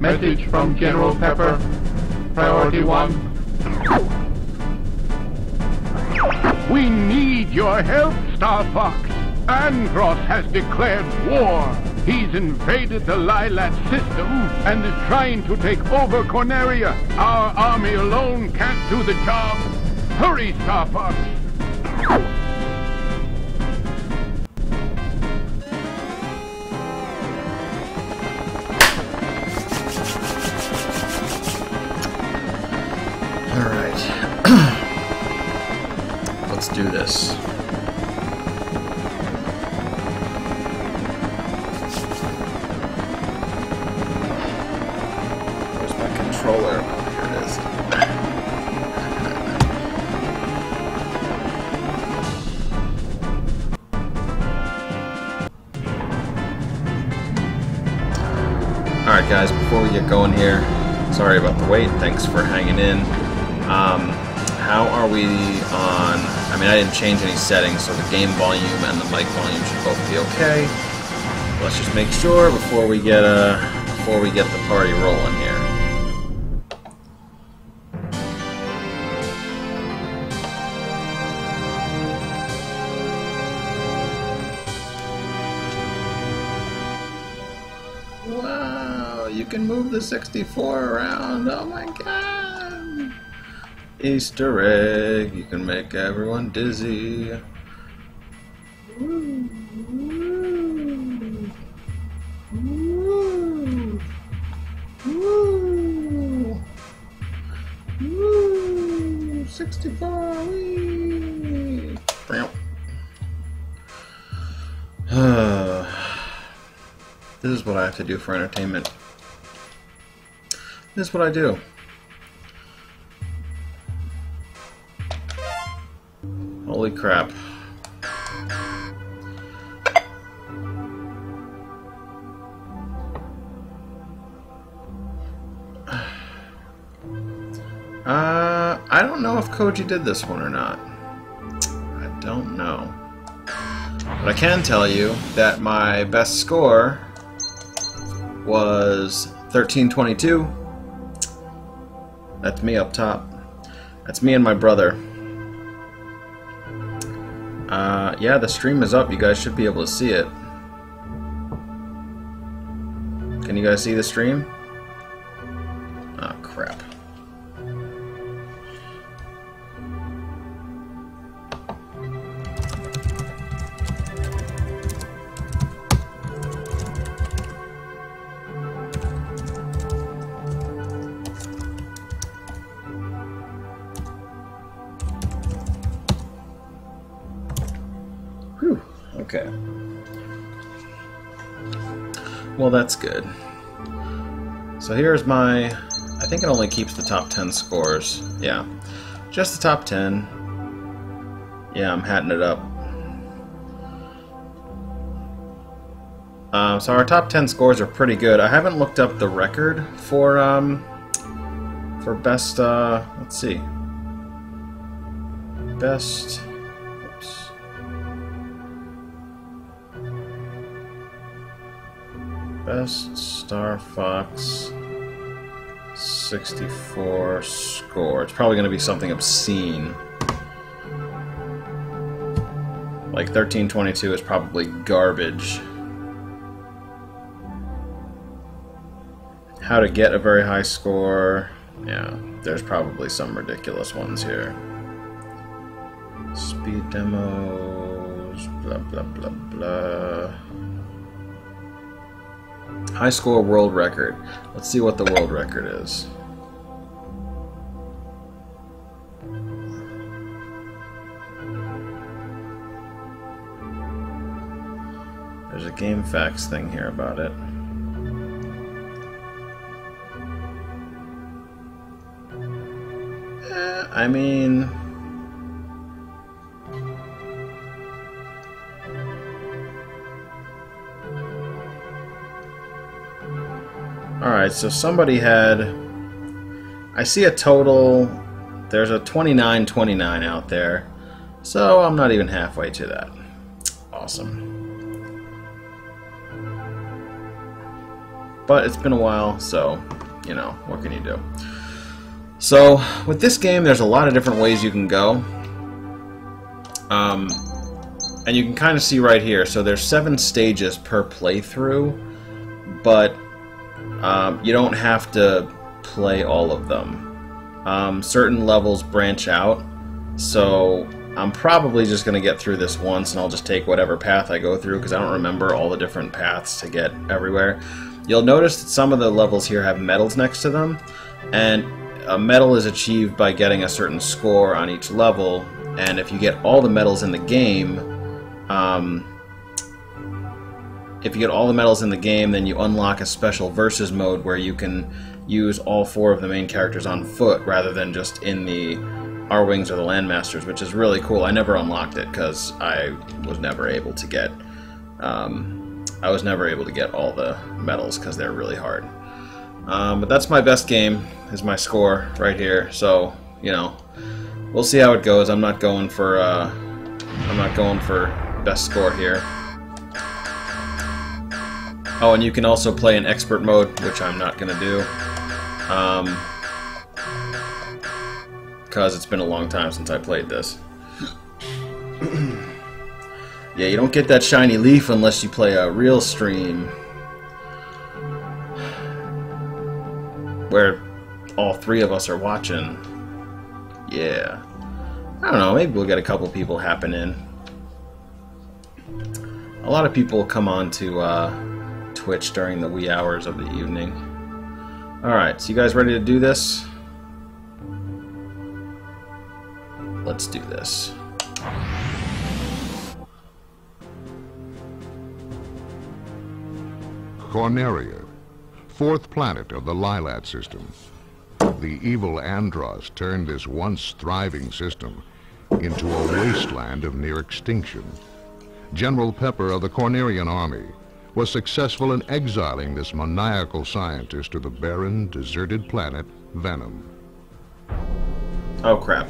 Message from General Pepper. Priority one. We need your help, Star Fox. Andross has declared war. He's invaded the Lylat system and is trying to take over Corneria. Our army alone can't do the job. Hurry, Star Fox. Sorry about the wait, thanks for hanging in. Um, how are we on, I mean I didn't change any settings, so the game volume and the mic volume should both be okay. Let's just make sure before we get uh, before we get the party rolling here. 64 around. Oh my god. Easter egg, you can make everyone dizzy. Woo, woo, woo, woo, woo, 64, wee. This is what I have to do for entertainment. This is what I do. Holy crap. Uh, I don't know if Koji did this one or not. I don't know. But I can tell you that my best score was 1322. That's me up top. That's me and my brother. Uh, yeah, the stream is up. You guys should be able to see it. Can you guys see the stream? Whew. Okay. Well, that's good. So here's my... I think it only keeps the top 10 scores. Yeah. Just the top 10. Yeah, I'm hatting it up. Um, so our top 10 scores are pretty good. I haven't looked up the record for, um, for best, uh, let's see. Best... Star Fox 64 score. It's probably going to be something obscene. Like 1322 is probably garbage. How to get a very high score. Yeah, there's probably some ridiculous ones here. Speed demos, blah blah blah blah. High score world record. Let's see what the world record is. There's a game facts thing here about it. Eh, I mean, Alright, so somebody had. I see a total. There's a 2929 out there. So I'm not even halfway to that. Awesome. but it's been a while, so you know what can you do? So with this game, there's a lot of different ways you can go. Um, and you can kind of see right here. So there's seven stages per playthrough, but um, you don't have to play all of them. Um, certain levels branch out, so I'm probably just going to get through this once, and I'll just take whatever path I go through, because I don't remember all the different paths to get everywhere. You'll notice that some of the levels here have medals next to them, and a medal is achieved by getting a certain score on each level, and if you get all the medals in the game, um, if you get all the medals in the game, then you unlock a special versus mode where you can use all four of the main characters on foot rather than just in the Arwings or the Landmasters, which is really cool. I never unlocked it because I was never able to get um, I was never able to get all the medals because they're really hard. Um, but that's my best game, is my score right here. So you know, we'll see how it goes. I'm not going for uh, I'm not going for best score here. Oh, and you can also play in expert mode, which I'm not going to do. Um, because it's been a long time since I played this. yeah, you don't get that shiny leaf unless you play a real stream. Where all three of us are watching. Yeah. I don't know, maybe we'll get a couple people happen in. A lot of people come on to uh, Twitch during the wee hours of the evening. Alright, so you guys ready to do this? Let's do this. Corneria, fourth planet of the Lylat system. The evil Andross turned this once thriving system into a wasteland of near extinction. General Pepper of the Cornerian army was successful in exiling this maniacal scientist to the barren, deserted planet Venom. Oh crap.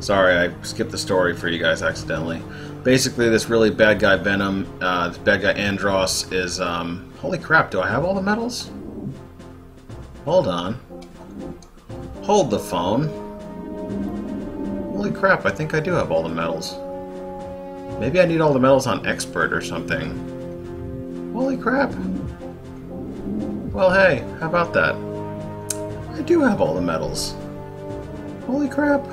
Sorry, I skipped the story for you guys accidentally. Basically, this really bad guy Venom, uh, this bad guy Andross is, um, holy crap, do I have all the medals? Hold on. Hold the phone. Holy crap, I think I do have all the medals. Maybe I need all the medals on Expert or something. Holy crap. Well, hey, how about that? I do have all the medals. Holy crap.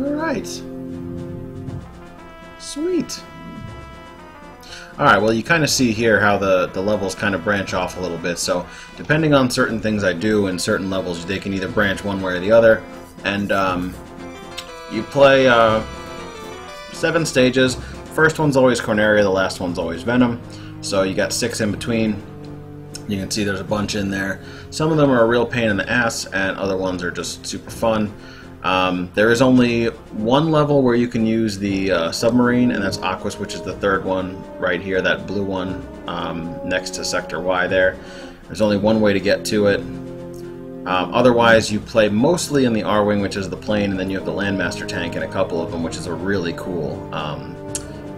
Alright. Sweet. Alright, well you kind of see here how the, the levels kind of branch off a little bit, so depending on certain things I do in certain levels, they can either branch one way or the other, and um, you play uh, seven stages, First one's always Corneria, the last one's always Venom. So you got six in between. You can see there's a bunch in there. Some of them are a real pain in the ass, and other ones are just super fun. Um, there is only one level where you can use the uh, submarine, and that's Aquas, which is the third one right here, that blue one um, next to Sector Y there. There's only one way to get to it. Um, otherwise, you play mostly in the Arwing, which is the plane, and then you have the Landmaster tank and a couple of them, which is a really cool um,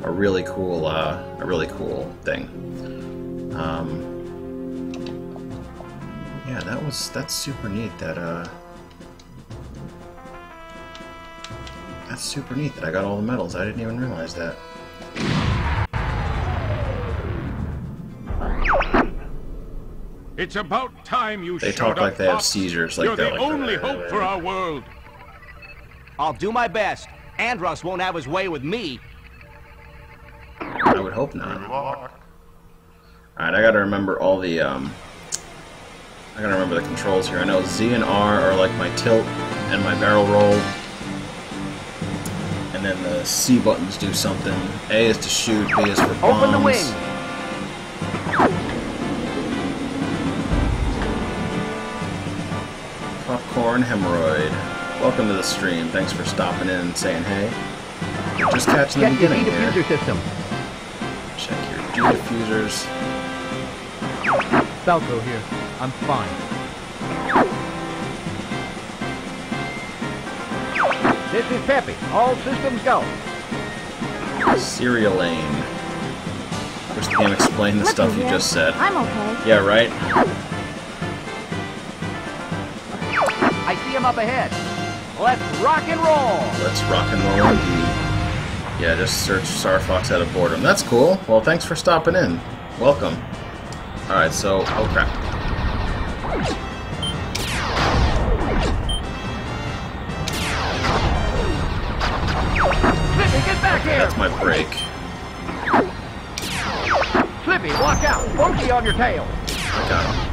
a really cool, uh, a really cool thing. Um, yeah, that was that's super neat. That uh, that's super neat that I got all the medals. I didn't even realize that. It's about time you They talk like they have seizures, like You're they're the like, only hope for our world. I'll do my best. Andross won't have his way with me. I would hope not. Alright, I gotta remember all the, um... I gotta remember the controls here. I know Z and R are like my tilt and my barrel roll. And then the C buttons do something. A is to shoot, B is for bombs. Open the wing! Popcorn Hemorrhoid. Welcome to the stream. Thanks for stopping in and saying hey. Just catching the beginning here. system. Check your diffusers. Falco here. I'm fine. This is Peppy. All systems go. Cereal Lane. For wish the game explained the Look stuff you him. just said. I'm okay. Yeah, right? I see him up ahead. Let's rock and roll. Let's rock and roll indeed. Yeah, just search Star Fox out of boredom. That's cool. Well, thanks for stopping in. Welcome. Alright, so... Oh, crap. Slippy, get back here. That's my break. Slippy, watch out. Monkey on your tail. I got him.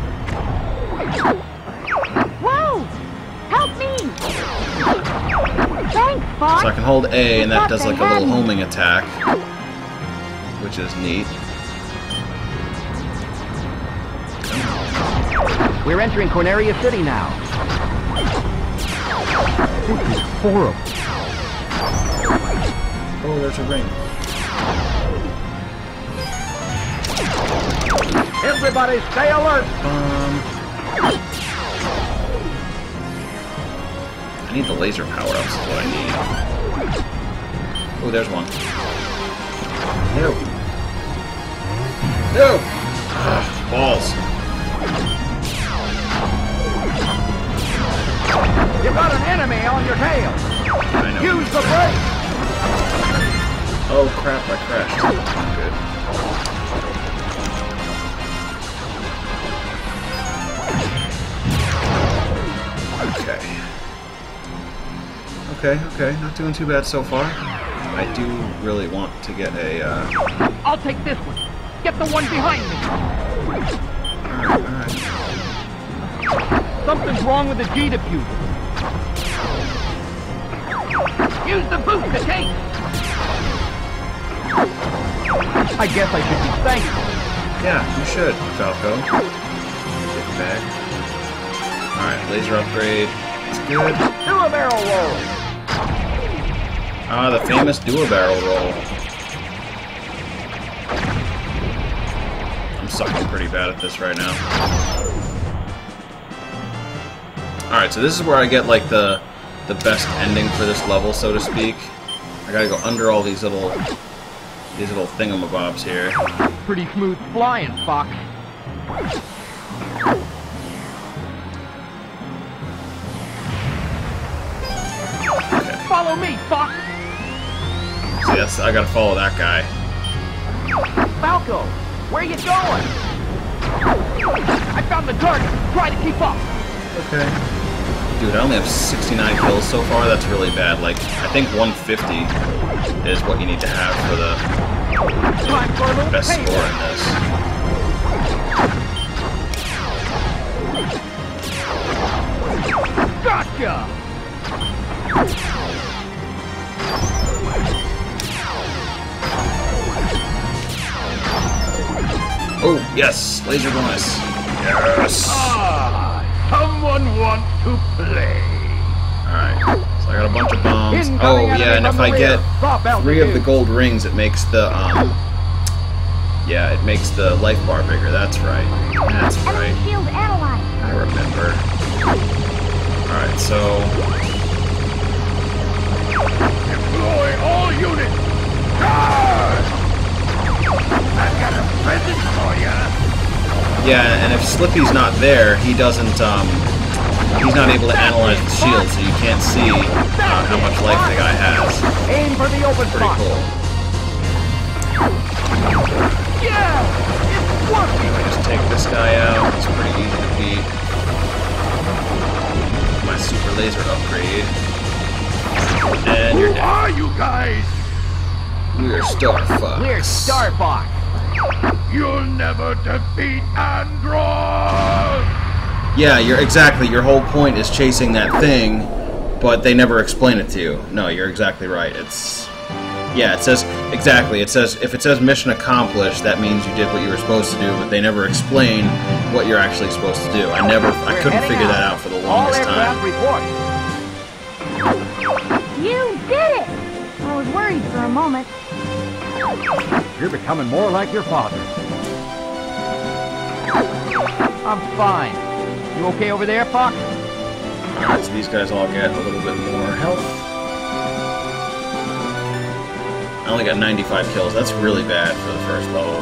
So I can hold A, and that does like a little homing attack. Which is neat. We're entering Corneria City now. This is horrible. Oh, there's a ring. Everybody stay alert. Um... I need the laser power-ups is what I need. Oh, there's one. No. No! Ugh, balls. You've got an enemy on your tail. I know. Use the brake. Oh crap, I crashed. Okay, okay, not doing too bad so far. I do really want to get a, uh... I'll take this one. Get the one behind me. Alright, alright. Something's wrong with the G diffuser. Use the boost to take. I guess I should be thankful. Yeah, you should, Falco. Get back. Alright, laser upgrade. It's good. Do a barrel roll. Ah, the famous do-a-barrel roll. I'm sucking pretty bad at this right now. Alright, so this is where I get, like, the the best ending for this level, so to speak. I gotta go under all these little these little thingamabobs here. Pretty smooth flying, Fox. See, that's I gotta follow that guy. Falco, where you going? I found the target. Try to keep up. Okay. Dude, I only have 69 kills so far. That's really bad. Like, I think 150 is what you need to have for the Time for a best score in this. Gotcha! Yes! Laser bonus! Yes! Ah, someone wants to play. Alright, so I got a bunch of bombs. Incoming Oh, yeah, and if I rear. get three of the gold rings, it makes the, um... Yeah, it makes the life bar bigger. That's right. That's right. I remember. Alright, so... Deploy all units. Charge! Yeah, and if Slippy's not there, he doesn't, um... He's not able to analyze the shield, so you can't see uh, how much life the guy has. Aim for the open Pretty spot. cool. Yeah! It's working! Just take this guy out. It's pretty easy to beat. My super laser upgrade. And Who you're dead. are you guys? We're Star Fox. We're Star Fox. You'll never defeat Andross! Yeah, you're exactly. Your whole point is chasing that thing, but they never explain it to you. No, you're exactly right. It's yeah, it says exactly. It says if it says mission accomplished, that means you did what you were supposed to do, but they never explain what you're actually supposed to do. I never, I We're couldn't heading figure that out for the All longest aircraft time. report. You did it! I was worried for a moment. You're becoming more like your father. I'm fine. You okay over there, Fox? So these guys all get a little bit more health. I only got 95 kills. That's really bad for the first level.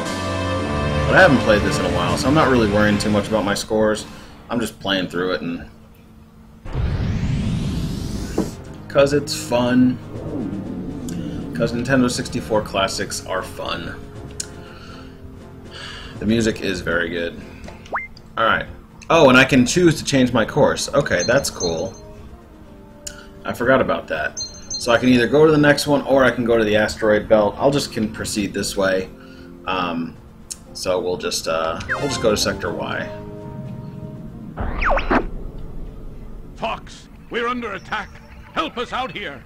But I haven't played this in a while, so I'm not really worrying too much about my scores. I'm just playing through it and because it's fun. Because Nintendo 64 classics are fun. The music is very good. Alright. Oh, and I can choose to change my course. Okay, that's cool. I forgot about that. So I can either go to the next one or I can go to the asteroid belt. I'll just can proceed this way. Um, so we'll just uh, we'll just go to sector Y. Fox, we're under attack. Help us out here.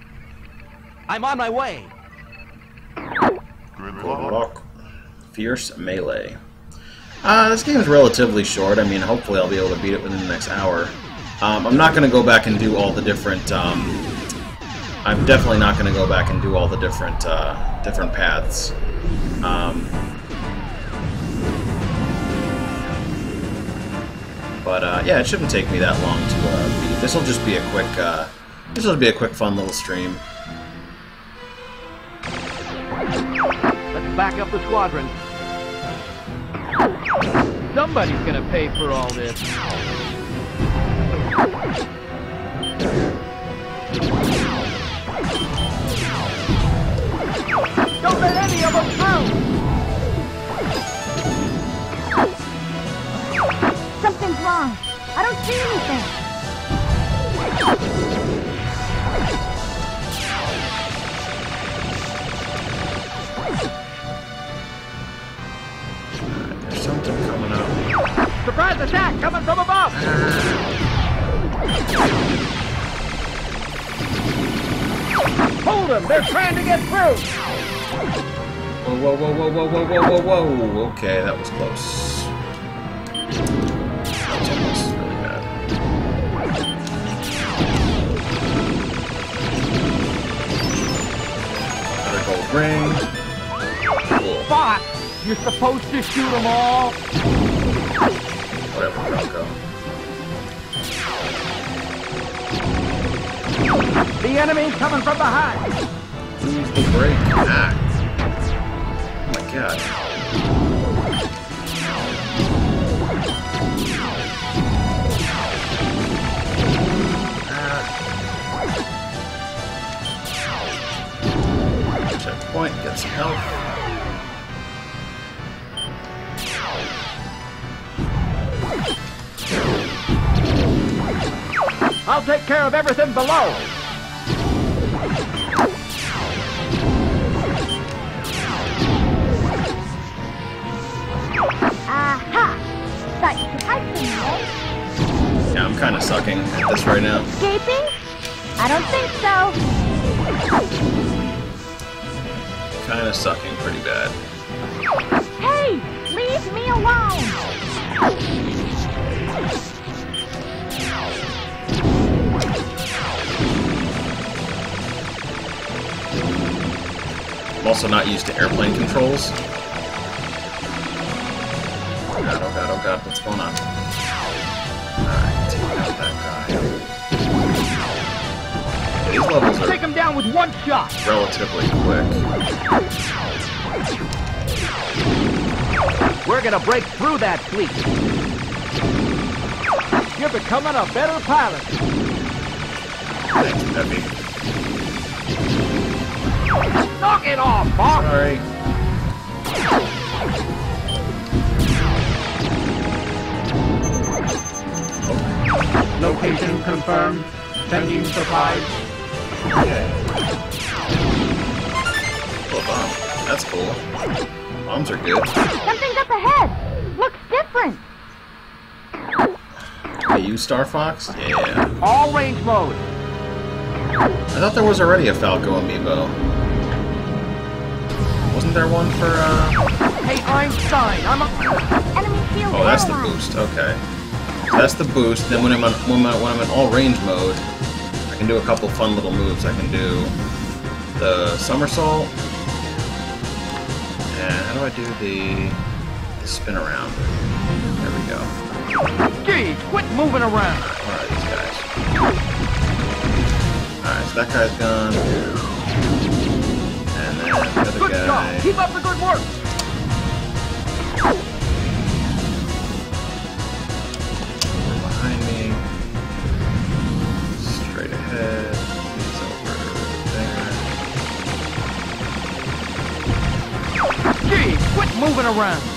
I'm on my way. Rock. Fierce Melee. Uh, this game is relatively short. I mean, hopefully I'll be able to beat it within the next hour. Um, I'm not going to go back and do all the different... Um, I'm definitely not going to go back and do all the different uh, different paths. Um, but uh, yeah, it shouldn't take me that long to uh, beat. This will just be a quick. Uh, this will be a quick, fun little stream. Let's back up the squadron. Somebody's gonna pay for all this. Don't let any of them through! Something's wrong. I don't see anything. Surprise attack coming from above! Hold them! They're trying to get through! Whoa, whoa, whoa, whoa, whoa, whoa, whoa, whoa, whoa. Okay, that was close. That was almost really bad. Another gold ring. Cool. Fox! You're supposed to shoot them all! Whatever, Falco. The enemy's coming from behind! Use the. Oh my god. Ah. Checkpoint, get some health. I'll take care of everything below! Aha! Thought you could hide from me? Yeah, I'm kind of sucking at this right now. Escaping? I don't think so. Kind of sucking pretty bad. Hey! Leave me alone! I'm also not used to airplane controls. Oh god, oh god, oh god, what's going on? Alright, take out that guy. These levels Take are them down with one shot! relatively quick. We're gonna break through that fleet! You're becoming a better pilot! Thanks, Peppy. Knock it off, Fox! Sorry. Location confirmed. Sending supplies. Okay. Cool bomb. That's cool. Bombs are good. Something's up ahead! Looks different! Hey, you Star Fox? Yeah. All range mode! I thought there was already a Falco amiibo. Wasn't there one for, uh... Hey, Einstein, I'm a... Enemy field Oh, that's the boost. Okay. So that's the boost. Then when I'm on, when, I'm, when I'm in all range mode, I can do a couple fun little moves. I can do the somersault. And how do I do the, the spin around? There we go. Gee, quit moving around! Alright, these guys? Alright, so that guy's gone. Good guy. job. Keep up the good work. Behind me. Straight ahead. He's over there. Gee, quit moving around.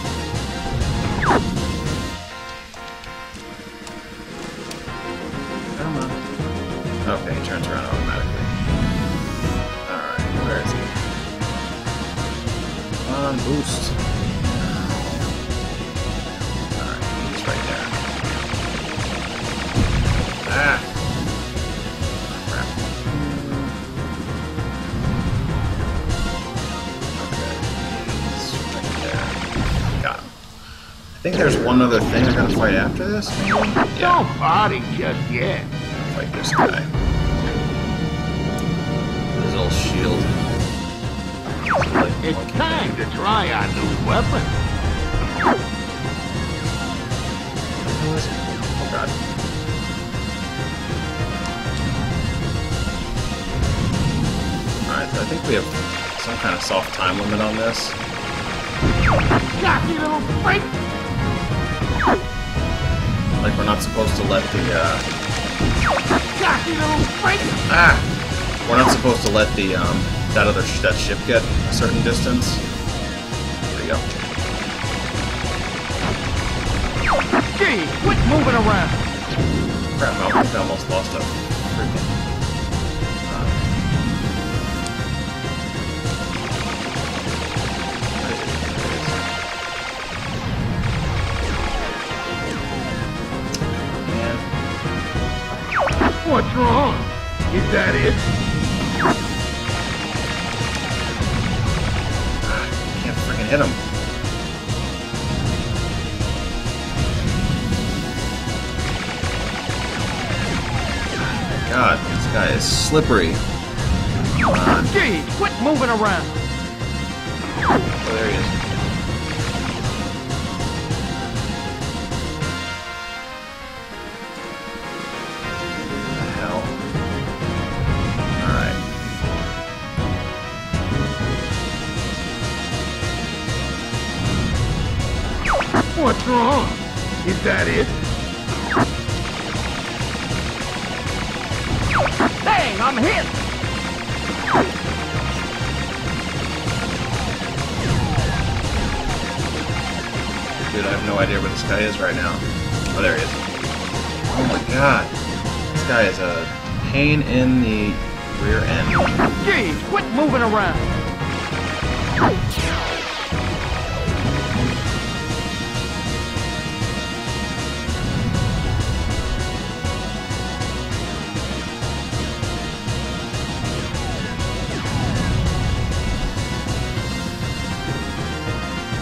There's one other thing I gotta fight after this. Yeah Don't party just yet. fight this guy. His little shield. It's time to try our new weapon. Oh god. Alright, so I think we have some kind of soft time limit on this. Got you, little freak. Not supposed to let the uh Got you, little freak. ah we're not supposed to let the um that other sh that ship get a certain distance. There you go. Gee, quit moving around. Crap, I almost- lost a slippery.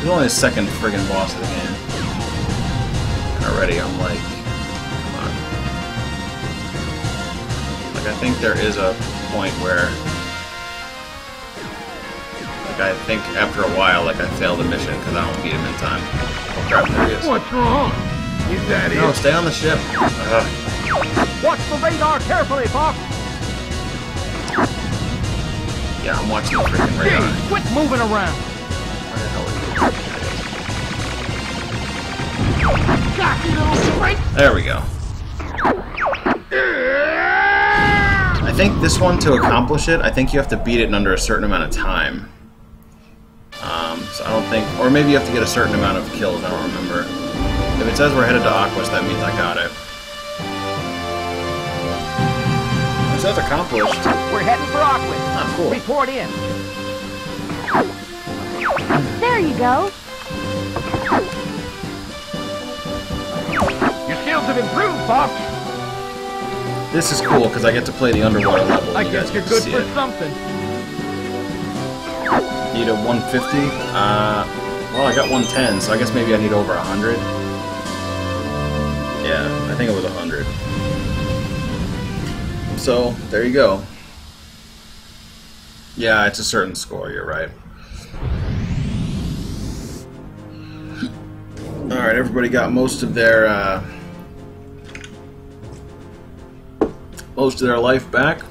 He's only the second friggin' boss of the game. And already I'm like, come on. Like, I think there is a point where, like, I think after a while, like, I fail the mission because I don't beat him in time. Oh crap, there he is. What's wrong? Is that No, it? stay on the ship. Ugh. Watch the radar carefully, Fox. Yeah, I'm watching the freaking radar. quit moving around. There we go. I think this one, to accomplish it, I think you have to beat it in under a certain amount of time. Um, so I don't think, or maybe you have to get a certain amount of kills, I don't remember. If it says we're headed to Aquas, that means I got it. It says accomplished. We're heading for Aquas. Ah, cool. Report in. There you go. Have improved, Fox. This is cool, because I get to play the underwater level. I You guess you're good for it. something. Need a 150? Uh, well, I got 110, so I guess maybe I need over 100. Yeah, I think it was 100. So, there you go. Yeah, it's a certain score, you're right. Alright, everybody got most of their, uh, most of their life back.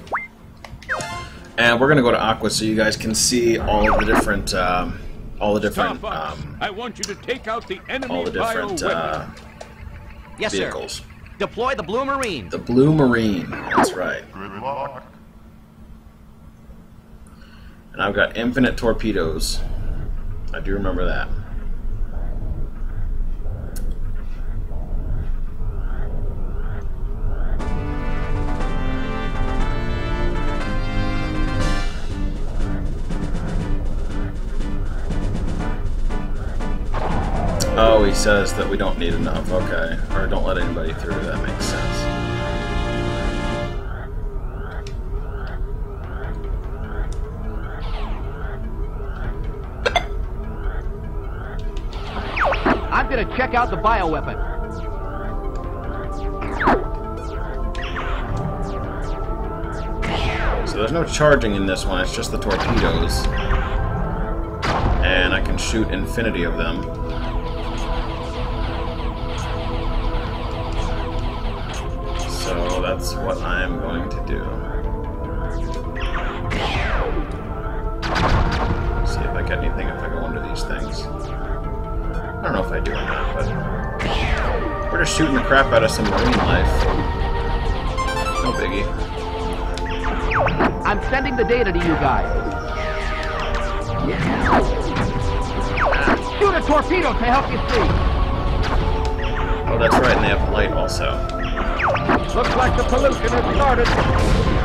And we're gonna go to Aqua so you guys can see all of the different, um, all the different, um, I want you to take out the enemy all the different uh, Yes, vehicles. sir. Deploy the Blue Marine. The Blue Marine. That's right. Good. And I've got infinite torpedoes. I do remember that. Oh, he says that we don't need enough. Okay. Or don't let anybody through. That makes sense. I'm gonna check out the bioweapon. So there's no charging in this one, it's just the torpedoes. And I can shoot infinity of them. That's what I'm going to do. See if I get anything if I go under these things. I don't know if I do or not, but we're just shooting the crap out of some marine life. No biggie. I'm sending the data to you guys. Shoot a torpedo to help you see. Oh, that's right, and they have light also. Looks like the pollution has started.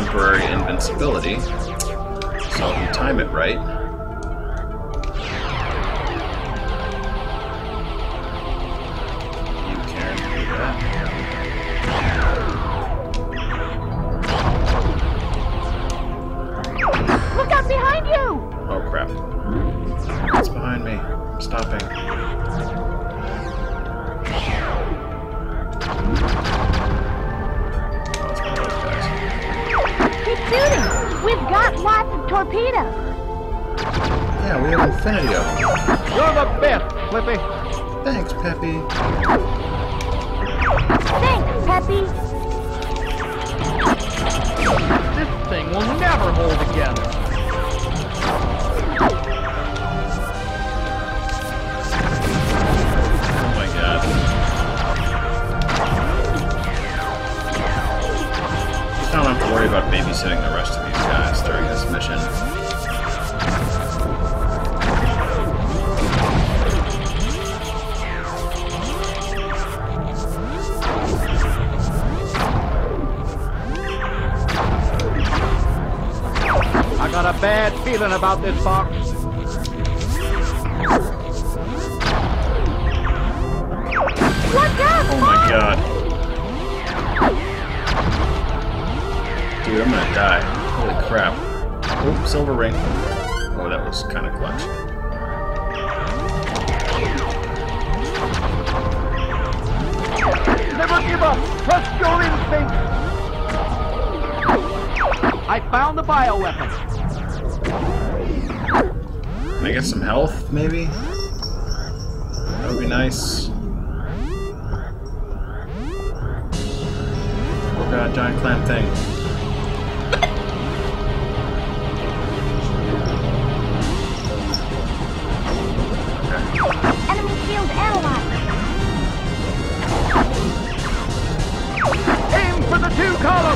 Temporary invincibility, about this box. Watch out! Oh my god. Dude, I'm gonna die. Holy crap. Oh, silver ring. Oh, that was kind of clutch. Never give up. Trust your instincts. I found the bioweapon. Can I get some health, maybe? That would be nice. Oh god, giant clam thing. Enemy shield analyzed! Aim for the two columns.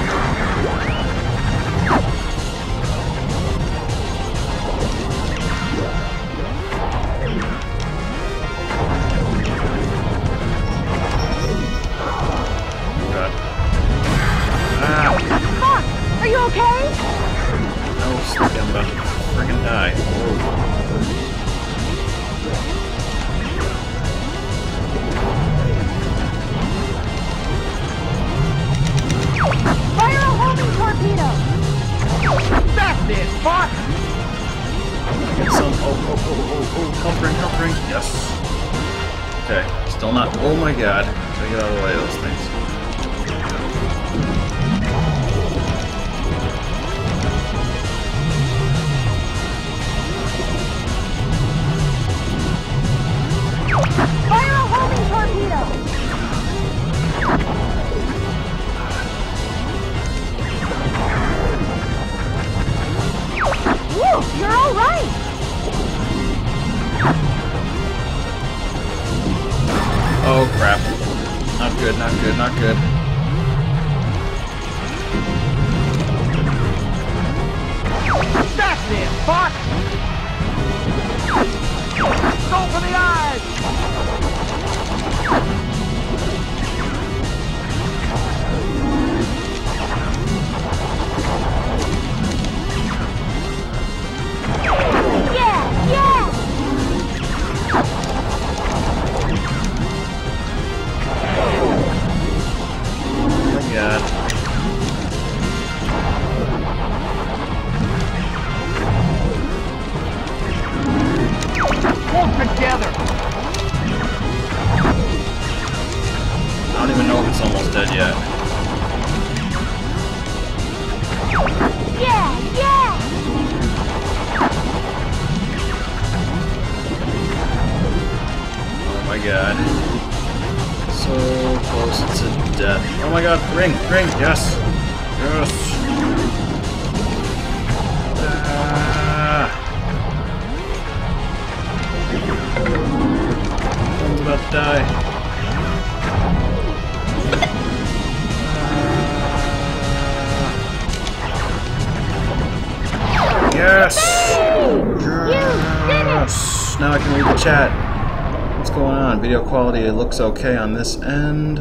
Looks okay on this end.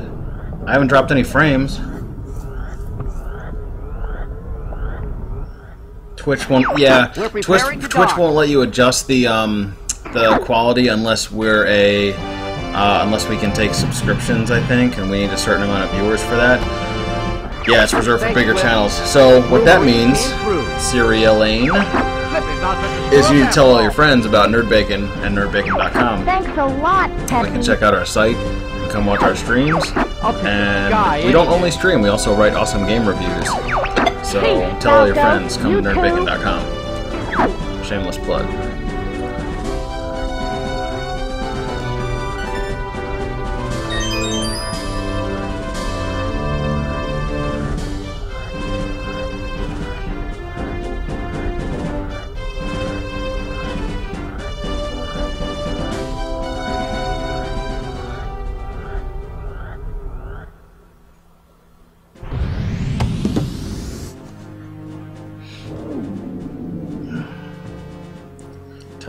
I haven't dropped any frames. Twitch won't. Yeah, Twitch, Twitch won't let you adjust the um the quality unless we're a uh, unless we can take subscriptions. I think, and we need a certain amount of viewers for that. Yeah, it's reserved for bigger channels. So what that means. Siri Elaine, Flipping not such a is you tell all your friends. about Nerdbacon and NerdBacon.com. Thanks a lot, They Peppy. can check out our site and come watch our streams. Up to the sky, And we don't only stream, we also write awesome game reviews. So tell all your friends, come to nerdbacon.com. Shameless plug.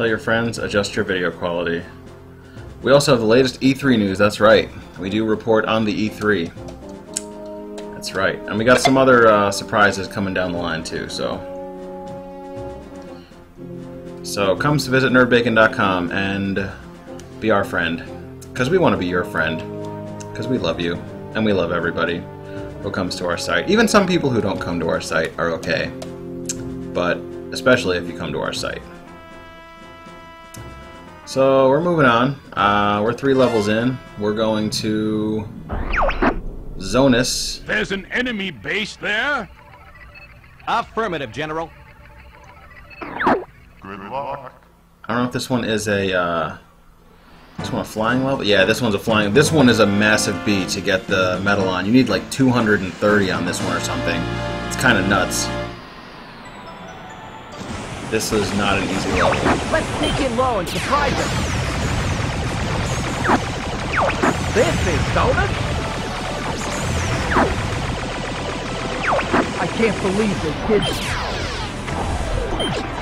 Tell your friends, adjust your video quality. We also have the latest E3 news, that's right. We do report on the E3. That's right. And we got some other uh, surprises coming down the line too, so. So come to visit nerdbacon.com and be our friend. Because we want to be your friend. Because we love you. And we love everybody who comes to our site. Even some people who don't come to our site are okay. But especially if you come to our site. So we're moving on. Uh, we're three levels in. We're going to Zoness. There's an enemy base there? Affirmative, General. Good luck. I don't know if this one is a uh, this one a flying level. Yeah, this one's a flying. This one is a massive beat to get the medal on. You need like 230 on this one or something. It's kind of nuts. This is not an easy level. Let's sneak in low and surprise them. This is Donut? I can't believe they did this.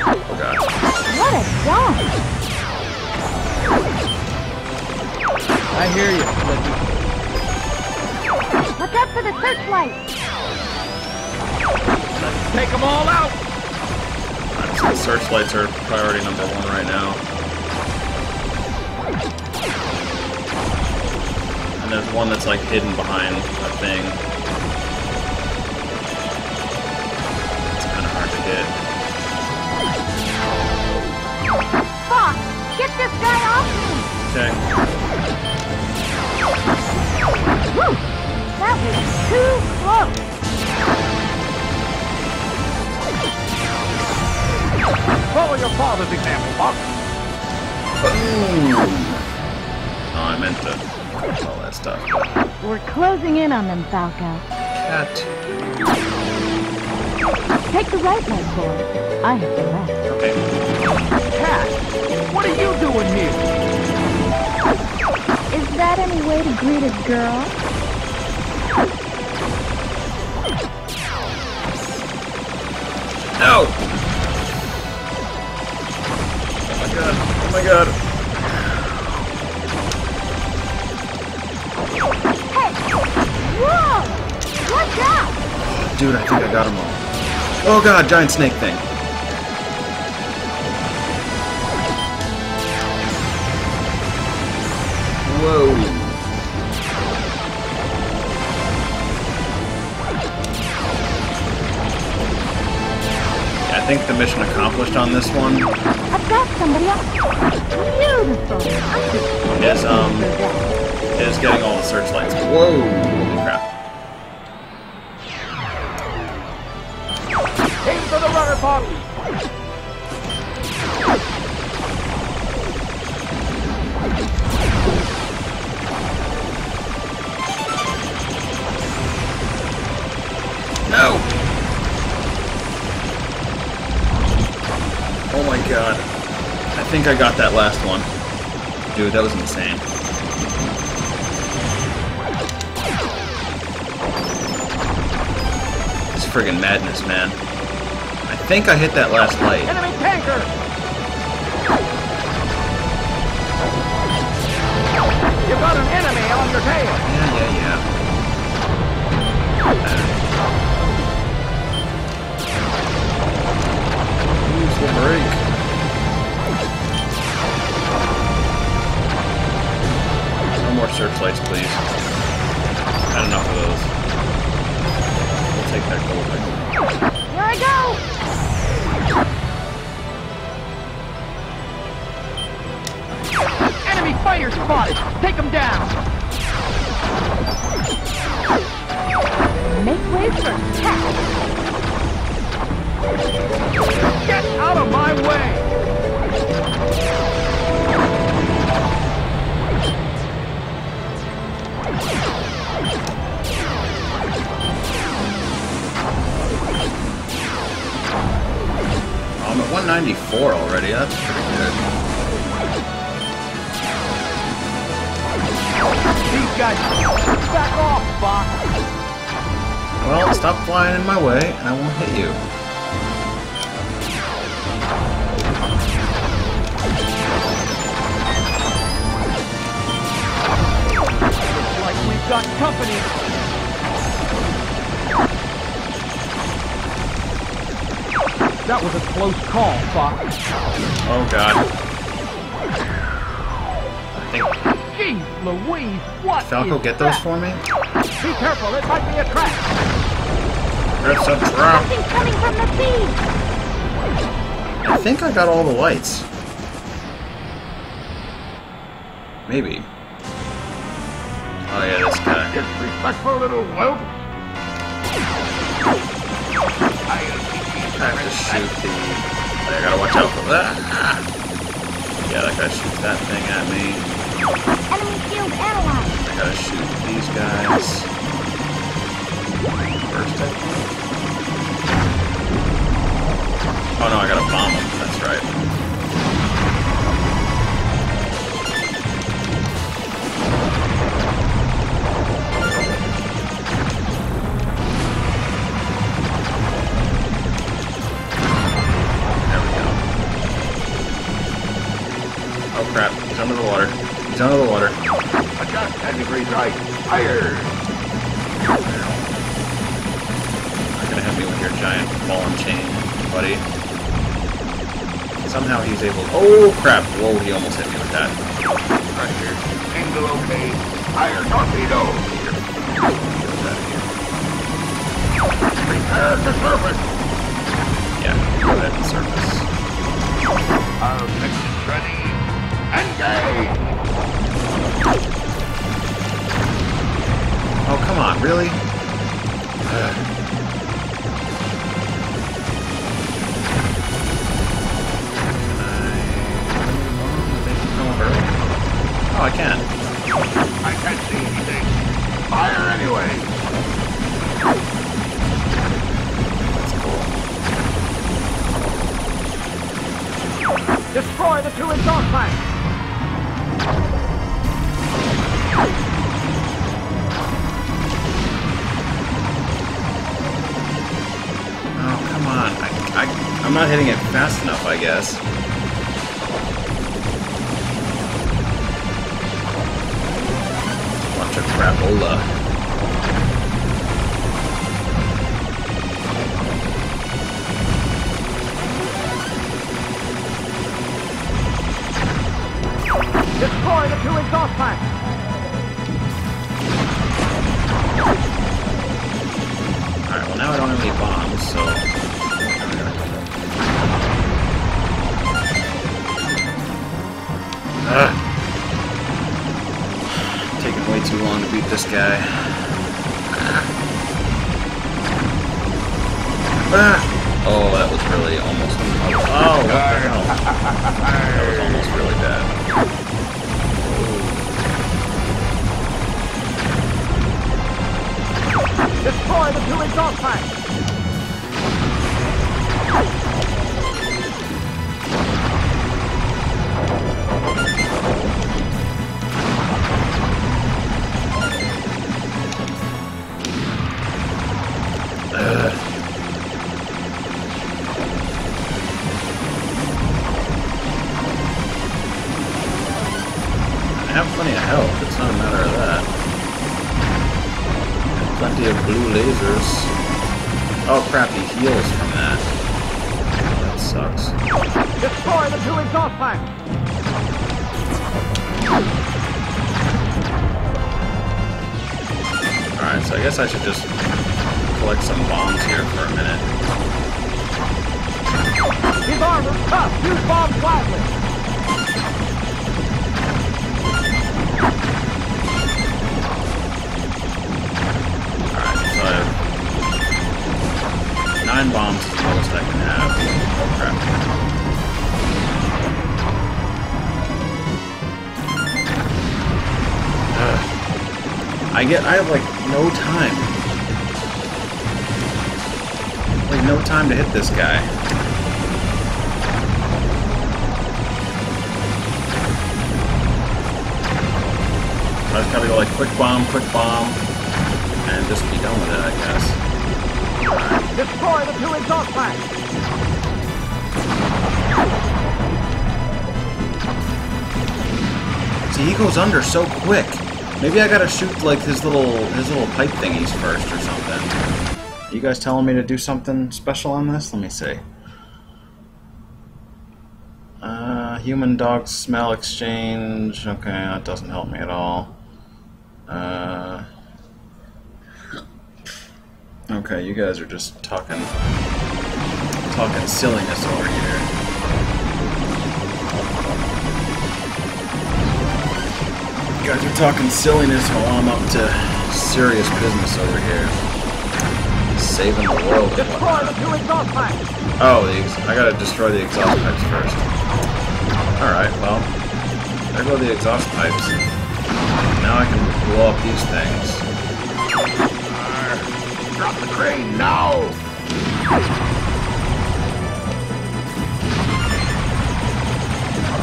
Oh god. What a jump! I hear you, Slippy. Watch out for the searchlight! Let's take them all out. The searchlights are priority number one right now. And there's one that's like hidden behind a thing. It's kind of hard to hit. Fox, get this guy off me! Okay. Woo! That was too close! Follow your father's example, Fox. Boom! Oh, I meant to all that stuff. We're closing in on them, Falco. Katt. Take the right leg, boy. I have the left. Okay. Katt, what are you doing here? Is that any way to greet a girl? No! My god. Hey! Whoa! Watch out! Dude, I think I got them all. Oh god, giant snake thing. Whoa. I think the mission accomplished on this one I've got somebody else. Beautiful. I could is um for getting all the searchlights. Whoa! Holy crap. Aim for the runner, Fox. I got that last one. Dude, that was insane. It's friggin' madness, man. I think I hit that last light. Enemy tanker! You've got an enemy on your tail. Yeah, yeah, yeah. Use more searchlights, please. I had enough of those. We'll take that gold. ring. Here I go! Enemy fighter spotted. Take him down. Make way for attack. Get out of my way. 194 already. That's pretty good. These guys. Back off. Well, stop flying in my way, and I won't hit you. Looks like we've got company. That was a close call, Fox. Oh god. I think Jeez Louise, what Falco is get those that? for me? Be careful, it might be a trap. It's a trap. Something coming from the sea! I think I got all the lights. Maybe. Oh yeah, this guy. Disrespectful little whelp. I have to shoot the. I gotta watch out for that. Yeah, that guy shoots that thing at me. I gotta shoot these guys. First, I think. Oh no, I gotta bomb them. That's right. Oh crap, he's under the water. He's under the water. Adjust 10 degrees right. Fire. Not gonna hit me with your giant ball and chain, buddy. Somehow he's able. Oh crap! Whoa, he almost hit me with that. Right here. Angle okay. Fire torpedo. Get out here. Prepare to surface. Yeah, go ahead and surface. Our sections ready. Engage. Oh come on, really? Uh, oh, I can't. I can't see anything. Fire anyway. That's cool. Destroy the two exhaust pipes. I'm not hitting it fast enough, I guess. Bunch of crapola. Destroy the two exhaust pipes. Guy. Have plenty of health, it's not a matter of that. Plenty of blue lasers. Oh crap, he heals from that. That sucks. Destroy the two exhaust pipes. Alright, so I guess I should just collect some bombs here for a minute. His armor's tough. Use bombs wisely. Nine bombs is the most I can have. Oh crap. I get I have like no time. Like no time to hit this guy. I just gotta go like quick bomb, quick bomb, and just be done with it, I guess. Destroy the two exhaust pipes. See, he goes under so quick. Maybe I gotta shoot like his little his little pipe thingies first or something. You guys telling me to do something special on this? Let me see. Uh, human dog smell exchange. Okay, that doesn't help me at all. Uh, okay, you guys are just talking talking silliness over here. You guys are talking silliness while I'm up to serious business over here. Saving the world Destroy the two exhaust pipes. Oh, the I gotta destroy the exhaust pipes first. Alright, well, there go the exhaust pipes. Now I can blow up these things. Drop the crane now. Oh,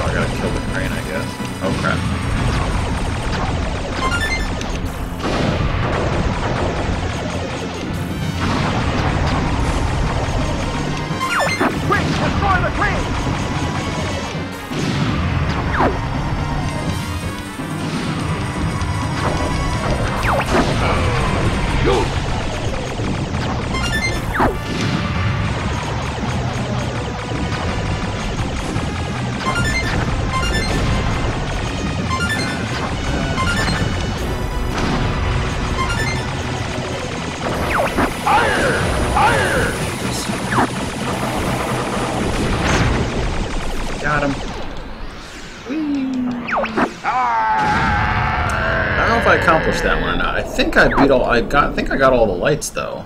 I gotta kill the crane, I guess. Oh crap. Quick, destroy the crane. Think I beat all. I got. I think I got all the lights though.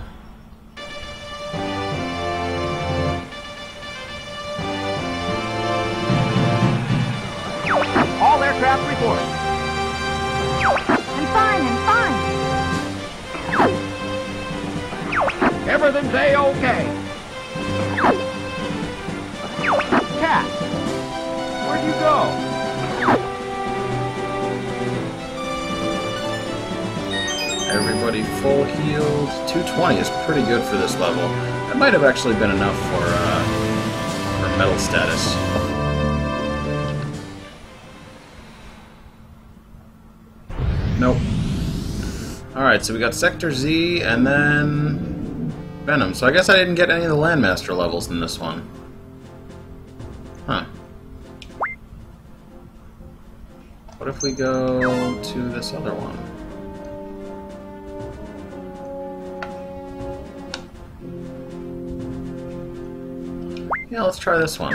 All aircraft report. I'm fine, I'm fine. Everything's A-OK. Katt, 220 is pretty good for this level. That might have actually been enough for uh, for medal status. Nope. Alright, so we got Sector Z and then Venom. So I guess I didn't get any of the Landmaster levels in this one. Huh. What if we go to this other one? Yeah, let's try this one.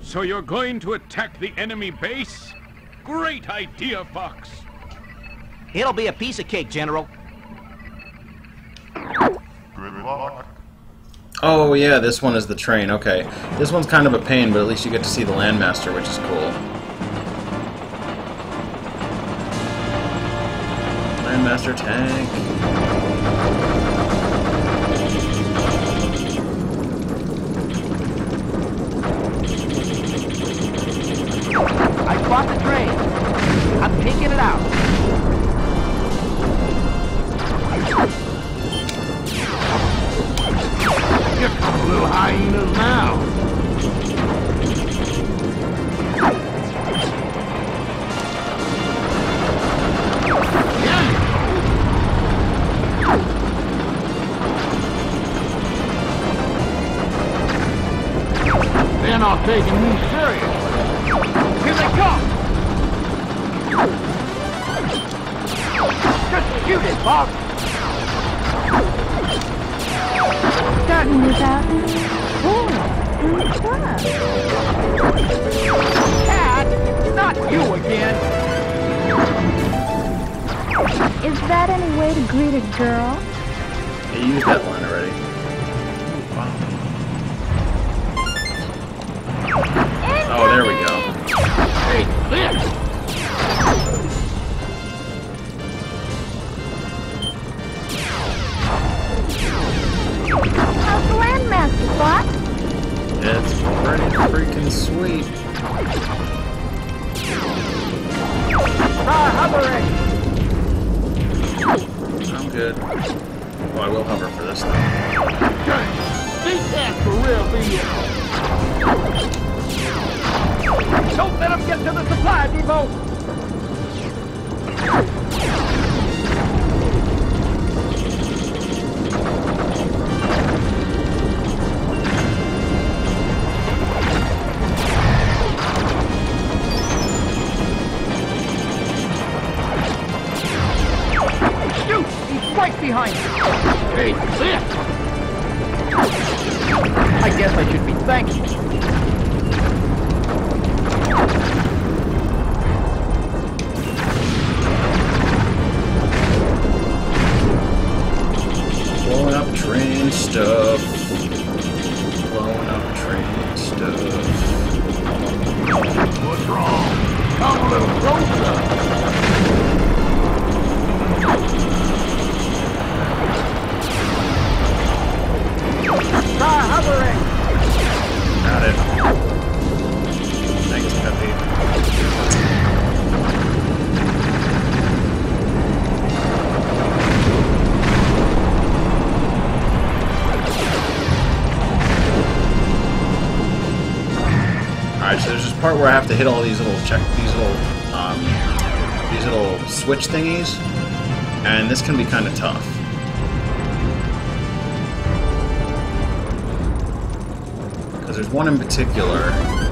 So you're going to attack the enemy base? Great idea, Fox. It'll be a piece of cake, General. Oh yeah, this one is the train. Okay, this one's kind of a pain, but at least you get to see the Landmaster, which is cool. Landmaster tank. Taking it out. Little hyenas now. They're not taking me serious. Here they come! It, Bob! Starting without Oh, good stuff. Katt! Not you again! Is that any way to greet a girl? You used that line already. Oh, there we go. Hey, this! Fox? It's pretty freaking sweet. Try hovering! I'm good. Oh, I will hover for this though. Think that's for real, Don't let them get to the supply depot! Shoot! He's right behind you! Hey, see this! I guess I should be thanking you. Blowing up train stuff. Blowing up train stuff. What's wrong? Come a little closer. Part where I have to hit all these little check, these little, um, these little switch thingies, and this can be kind of tough. Because there's one in particular.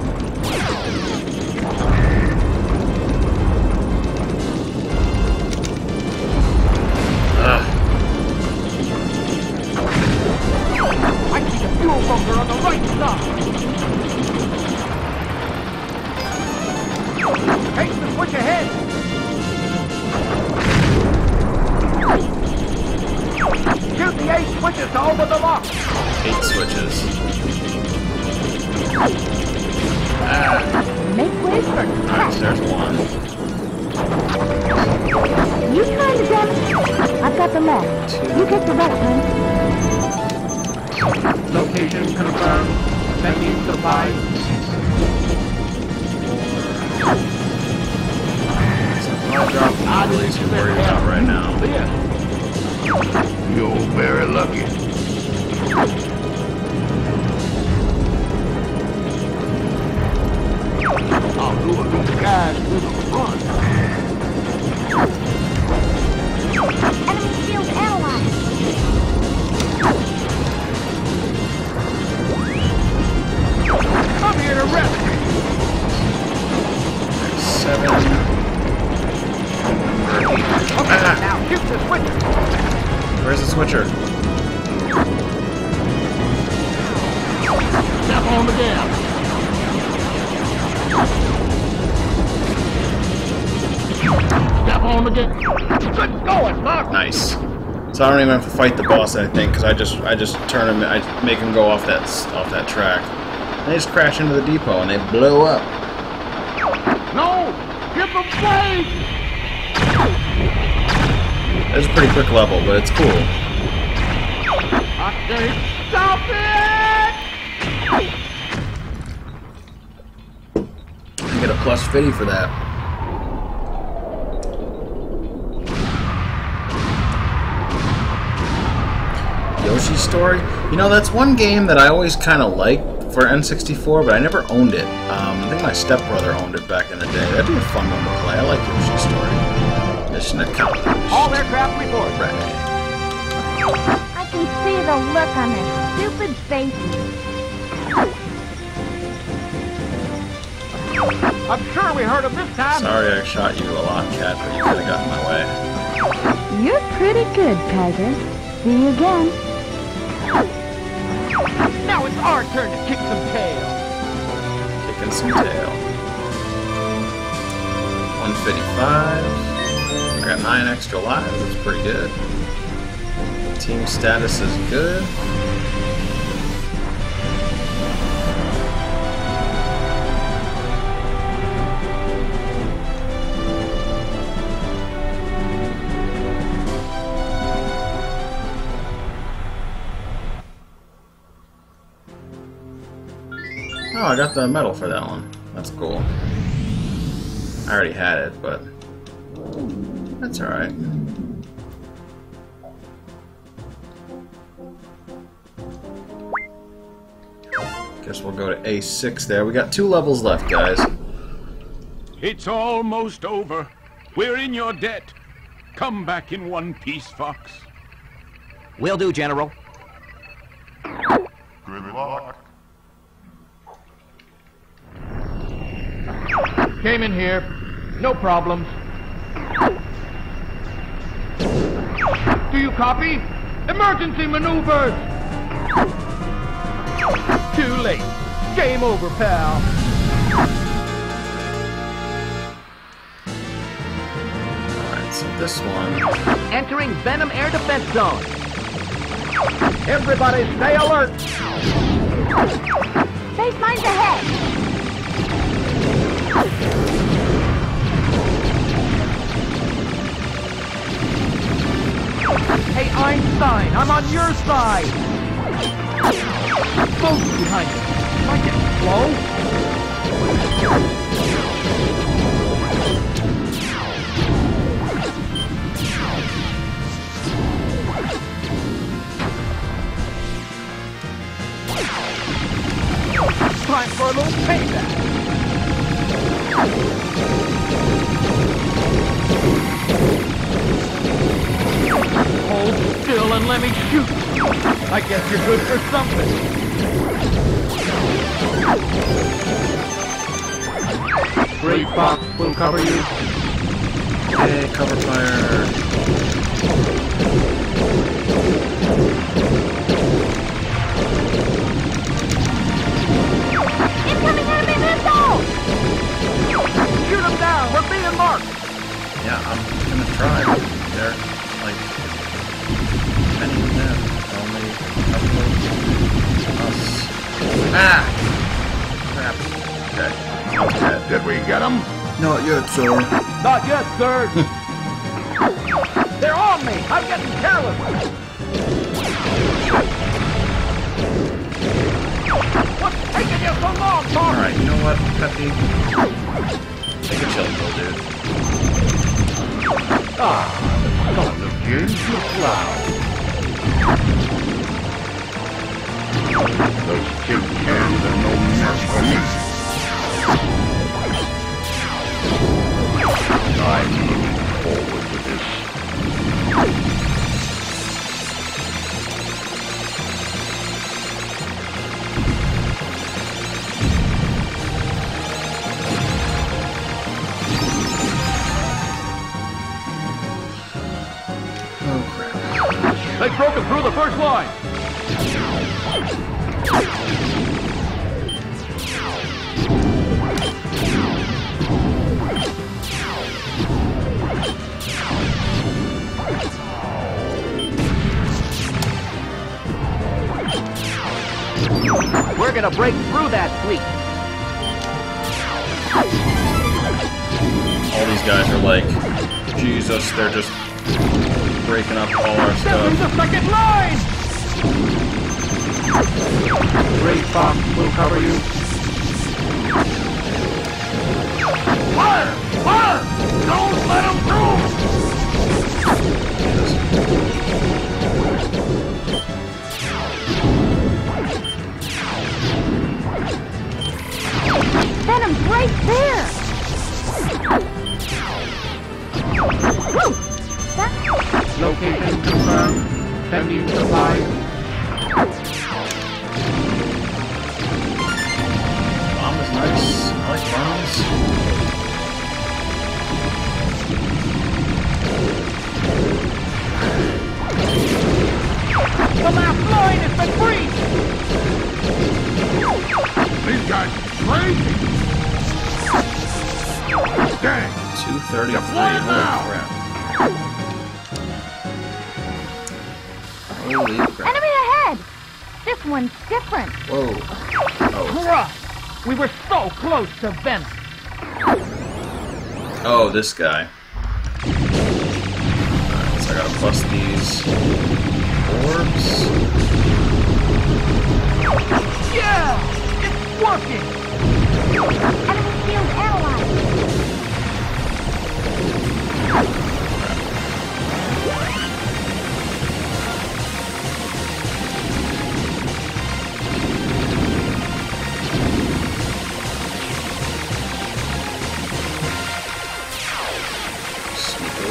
So I don't even have to fight the boss, I think, because I just I just turn him, I make him go off that off that track. They just crash into the depot and they blow up. No! Get the blade! It's a pretty quick level, but it's cool. I can't stop it! You get a plus 50 for that. Yoshi's Story? You know, that's one game that I always kind of liked for N64, but I never owned it. Um, I think my stepbrother owned it back in the day. That'd be a fun one to play. I like Yoshi's Story. Mission accomplished. All aircraft report. Right. I can see the look on their stupid faces. I'm sure we heard him this time. Sorry I shot you a lot, Katt, but you could have gotten my way. You're pretty good, Tiger. See you again. Now it's our turn to kick some tail. Kicking some tail. 155. I got 9 extra lives. That's pretty good. Team status is good. Oh, I got the medal for that one. That's cool. I already had it, but that's alright. Guess we'll go to A6 there. We got two levels left, guys. It's almost over. We're in your debt. Come back in one piece, Fox. Will do, General. Good luck. Came in here. No problems. Do you copy? Emergency maneuvers! Too late. Game over, pal. Alright, so this one. Entering Venom Air Defense Zone. Everybody stay alert. Space mines ahead. Hey, Einstein, I'm on your side. Both behind. Am I getting slow? Time for a little payback. Hold still and let me shoot. I guess you're good for something. Great Fox will cover you. Okay, cover fire. down. We're being marked. Yeah, I'm gonna try. They're like of them. Only a couple of us. Ah! Crap. Okay. Okay. Did we get them? Not yet, sir. Not yet, sir. They're on me. I'm getting careless. What's taking you so long, Mark? Alright, you know what, Peppy? Take a chill pill, dude. Son of James McCloud. Those tin cans are no mess for me. I'm looking forward to this. They've broken through the first line. We're gonna break through that fleet. All these guys are like, Jesus, they're just breaking up all our There's stuff. the second line! Great Fox will cover you. Fire! Fire! Don't let him through! Venom's right there! Woo! That, Location confirmed. Sending supplies. Bomb is nice. I like bombs. The last line has been breached! These guys crazy! Dang! 233. You're Holy now. crap. Holy crap. enemy ahead! This one's different. Whoa. Oh. Crap! We were so close to Venice. Oh, this guy. Alright, so I gotta bust these orbs. Yeah! It's working! Enemy shield analyzed.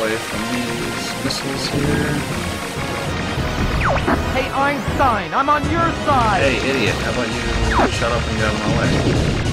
Away from these missiles here. Hey, Einstein, I'm on your side! Hey, idiot, how about you shut up and get out of my way?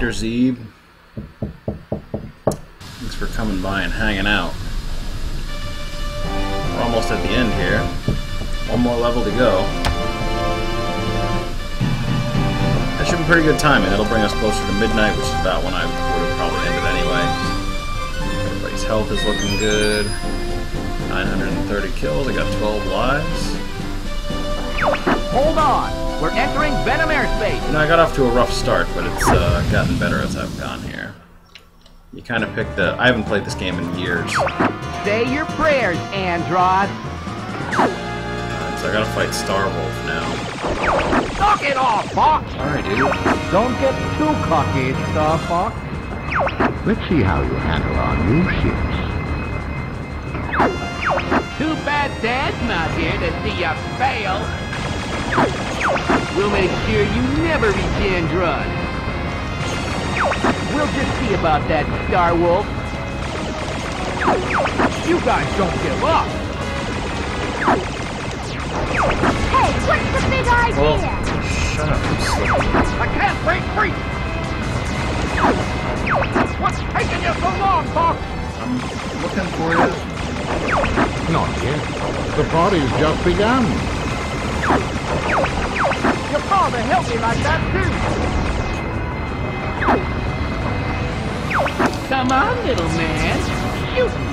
Later, Zeeb. Thanks for coming by and hanging out. We're almost at the end here. One more level to go. That should be pretty good timing. That'll bring us closer to midnight, which is about when I would have probably ended anyway. Everybody's health is looking good. 930 kills. I got 12 lives. Hold on. We're entering Venom airspace. You know, I got off to a rough start, but it's uh, gotten better as I've gone here. You kind of picked the... I haven't played this game in years. Say your prayers, Andross. Alright, so I gotta fight Starwolf now. Knock it off, Fox. Sorry, dude. Don't get too cocky, Star Fox. Let's see how you handle our new ships. Too bad Dad's not here to see you fail. We'll make sure you never reach Andross. We'll just see about that, Star Wolf. You guys don't give up. Hey, what's the big idea? Well, shut up, you. I can't break free. What's taking you so long, Fox? I'm looking for you. Not yet. The party's just begun. Your father helped me like that, too. Come on, little man. Shoot me.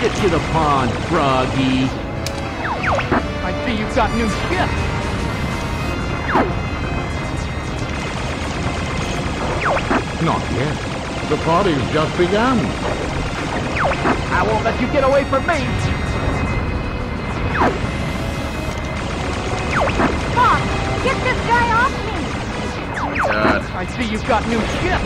Get to the pond, Froggy. I see you've got new ships. Not yet. The party's just begun. I won't let you get away from me. Fox, get this guy off me! God. I see you've got new ships.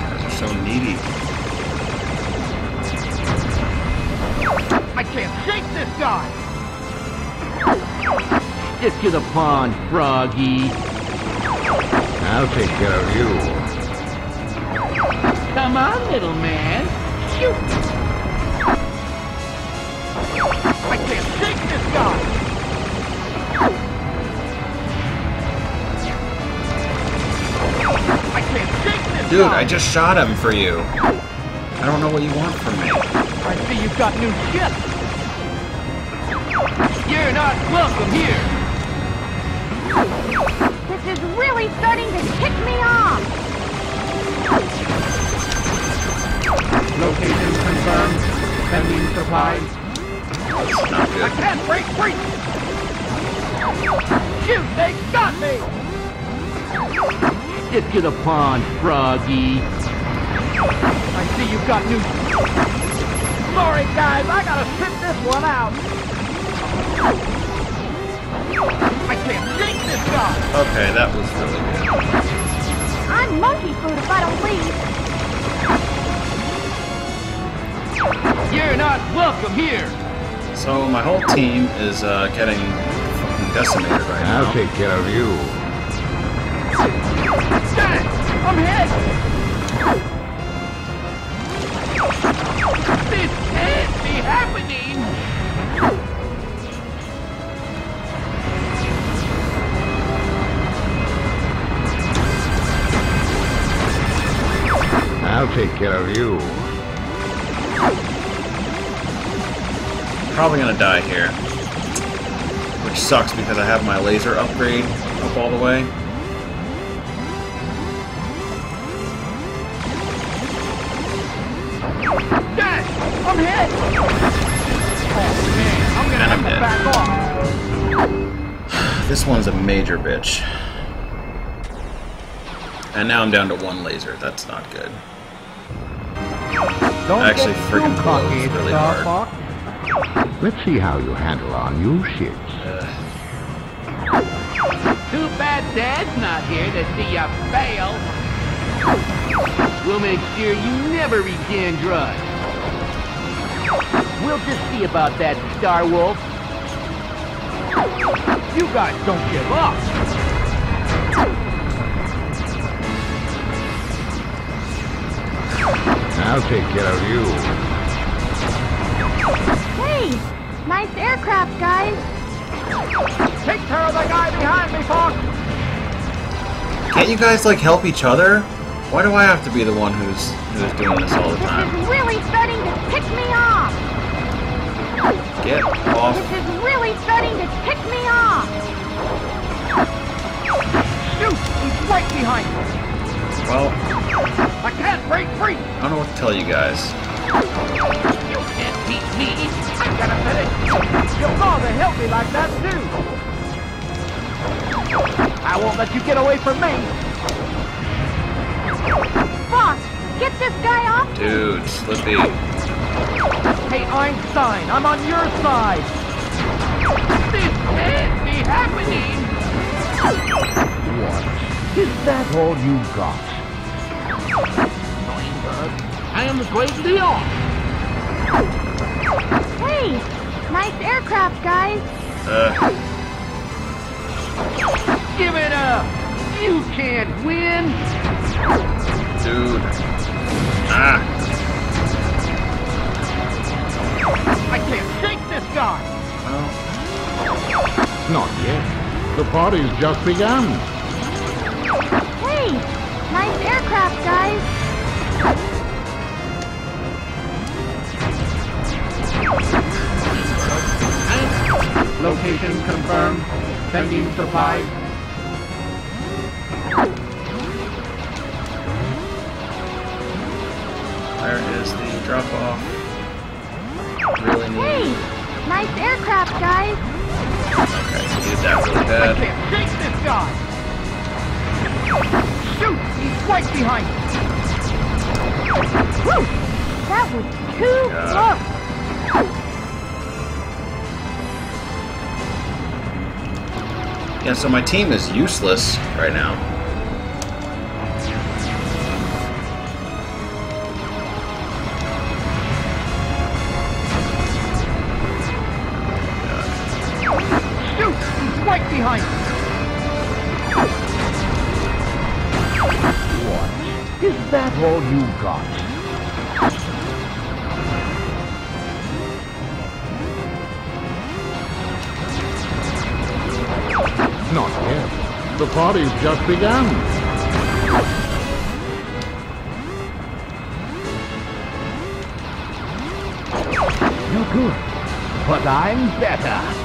Guys are so needy. I can't shake this guy. Get to the pond, Froggy. I'll take care of you. Come on, little man. Shoot! I can't shake this guy! I can't shake this Dude, guy! I just shot him for you. I don't know what you want from me. I see you've got new ships! You're not welcome here! This is really starting to tick me off! Location confirmed. Sending supplies. That's not I can't break free! Shoot, they got me! Get to the pond, Froggy. I see you've got new... Sorry, guys, I gotta sit this one out. I can't shake this guy! Okay, that was really good. I'm monkey food if I don't leave! You're not welcome here! So my whole team is uh, getting fucking decimated right I'll now. take care of you. Dang! I'm hit! This can't be happening! I'll take care of you. Probably gonna die here. Which sucks because I have my laser upgrade up all the way. Dang! I'm hit! Oh man, I'm gonna And I'm dead. back off. This one's a major bitch. And now I'm down to one laser. That's not good. Don't Actually, get friggin' cocky, blows really Star hard. Fox. Let's see how you handle our new ships. Uh, Too bad Dad's not here to see you fail. We'll make sure you never reach Andross. We'll just see about that, Star Wolf. You guys don't give up. I'll take care of you. Hey, nice aircraft, guys! Take care of the guy behind me, Fox. can't you guys like help each other? Why do I have to be the one who's who's doing this all the This time? is really starting to tick me off! Get off. This is really starting to tick me off. Shoot! He's right behind me. Well, I can't break free. I don't know what to tell you guys. You can't beat me. I gotta finish. Your father helped me like that too. I won't let you get away from me. Boss, get this guy off. Dude, Slippy. Hey Einstein, I'm on your side. This can't be happening. What? Is that all you got? I am the great Leon. Hey, nice aircraft, guys. Uh, Give it up. You can't win. dude. Ah, I can't shake this guy. well, Not yet. The party's just begun. Hey, nice aircraft, guys. Location confirmed. Sending supplies. where is the drop off? Really Hey, nice aircraft, guys. Okay, need that really I can't shake this guy. Shoot! He's right behind me. Whew, that was too close. Yeah, so my team is useless right now. Not yet. The party's just begun. You're good, but I'm better.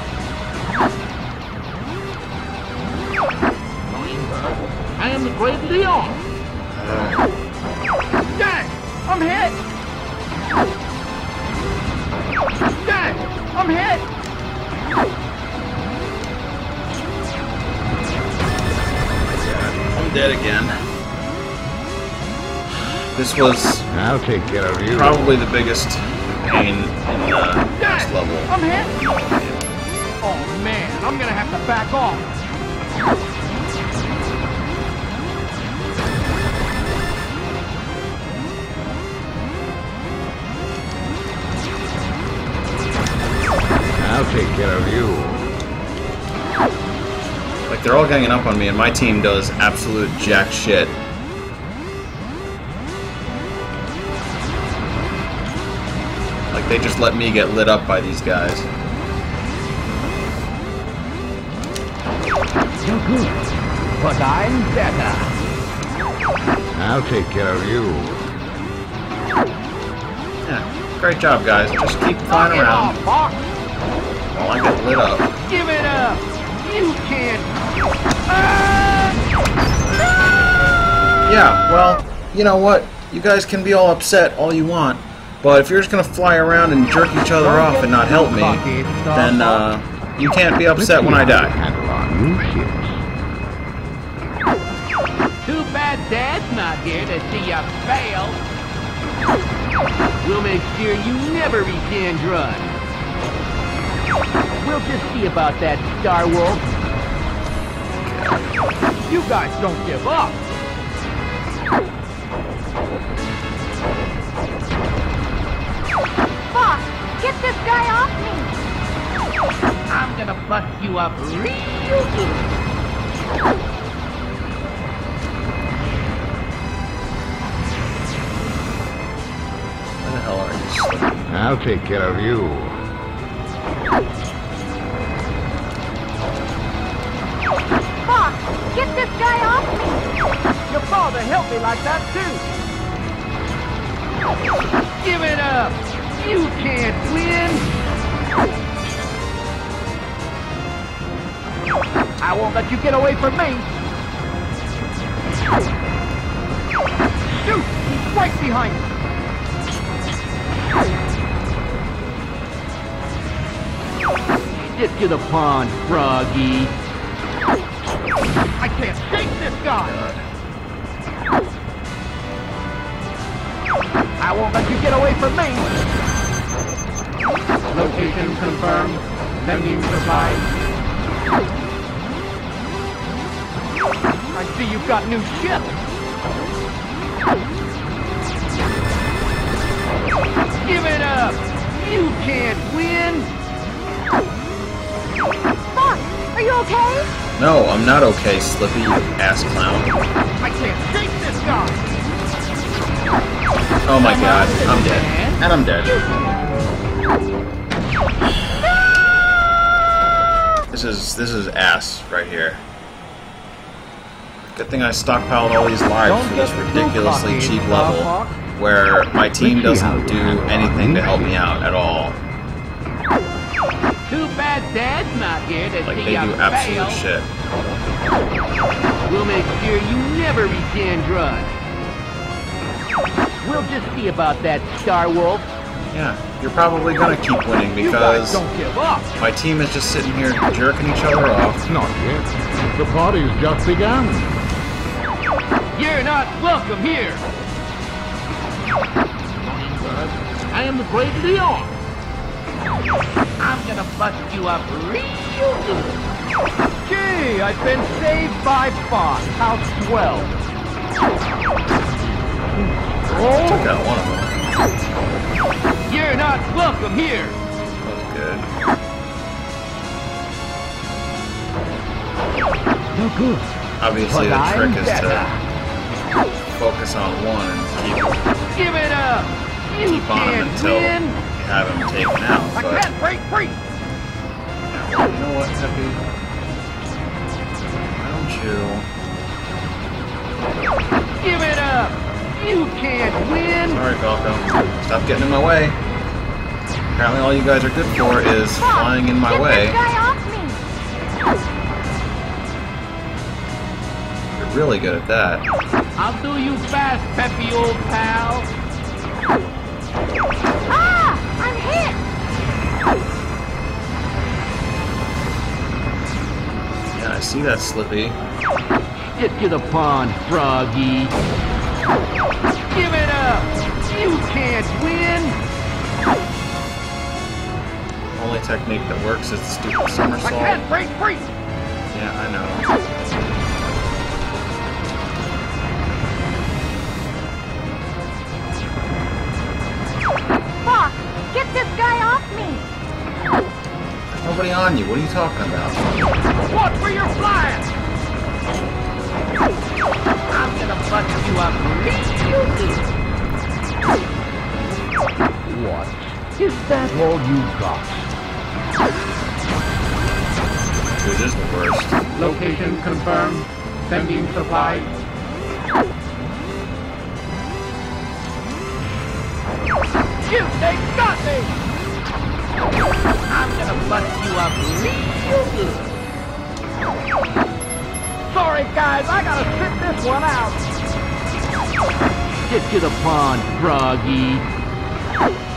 Was I'll take care of you. probably the biggest pain in the last Dang! level. I'm hit! Oh man, I'm gonna have to back off. I'll take care of you. Like they're all ganging up on me, and my team does absolute jack shit. They just let me get lit up by these guys. You're good, but I'm better. I'll take care of you. Yeah, great job, guys. Just keep flying Knock around off, Hawk. while I get lit up. Give it up! You can't. Ah! Yeah, well, you know what? You guys can be all upset all you want, but if you're just gonna fly around and jerk each other off and not help me, then uh, you can't be upset when I die. Handle on new ships. Too bad Dad's not here to see you fail. We'll make sure you never reach Andross. We'll just see about that, Star Wolf. You guys don't give up. Get this guy off me. I'm gonna bust you up real good. Where the hell are you? I'll take care of you. Boss, get this guy off me. Your father helped me like that too. Give it up. You can't win! I won't let you get away from me! Shoot! He's right behind you! Get to the pond, Froggy! I can't shake this guy! I won't let you get away from me! Location confirmed. Sending supplies. I see you've got new ship. Give it up. You can't win. Fox, are you okay? No, I'm not okay, Slippy, you ass clown. I can't take this guy. Oh my god, I'm dead. And I'm dead. This is this is ass right here. Good thing I stockpiled all these lives for this ridiculously cheap level where my team doesn't do anything to help me out at all. Too bad Dad's not here to Like see they do fail. absolute shit. We'll make sure you never reach Andross. We'll just see about that, Star Wolf. Yeah, you're probably gonna keep winning You guys because don't give up. my team is just sitting here jerking each other off. Not yet. The party's just begun. You're not welcome here. I am the great Leon. I'm gonna bust you up real good. Gee, I've been saved by Fox. How swell. Took out one of them. You're not welcome here. That was good. No good. Obviously, the trick I'm is better. to focus on one and keep, Give it up. You keep on him can't until win. you have him taken out. I But can't break free. you know what, Peppy? Why don't you? Give it up. You can't win. Sorry, Falco. Stop getting in my way. Apparently, all you guys are good for is flying in my get way. this guy off me. You're really good at that. I'll do you fast, Peppy, old pal. Ah, I'm hit. Yeah, I see that, Slippy. Get to the pond, Froggy. Give it up. You can't win. Only technique that works is the stupid I can't break free. Yeah, I know. Fuck! get this guy off me. There's nobody on you. What are you talking about? What were you're flying. I'm gonna bust you are real good. What? Is that all you got? Dude, this is the worst. Location confirmed. Sending supplies. You, they got me! I'm gonna bust you up real good. Sorry, guys, I gotta sit this one out. Get to the pond, Froggy.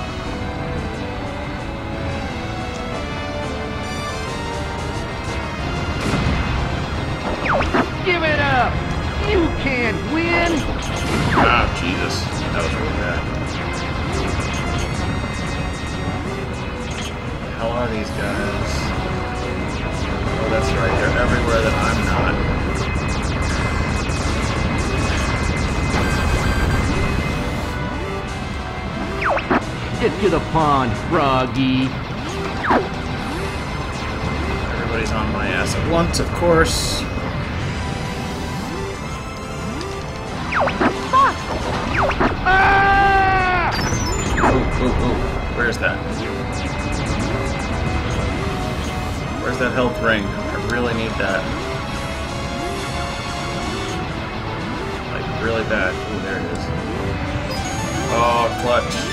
To Froggy. Everybody's on my ass at once, of course. Ah! Ooh, ooh, ooh. Where's that? Where's that health ring? I really need that. Like, really bad. Ooh, there it is. Oh, clutch.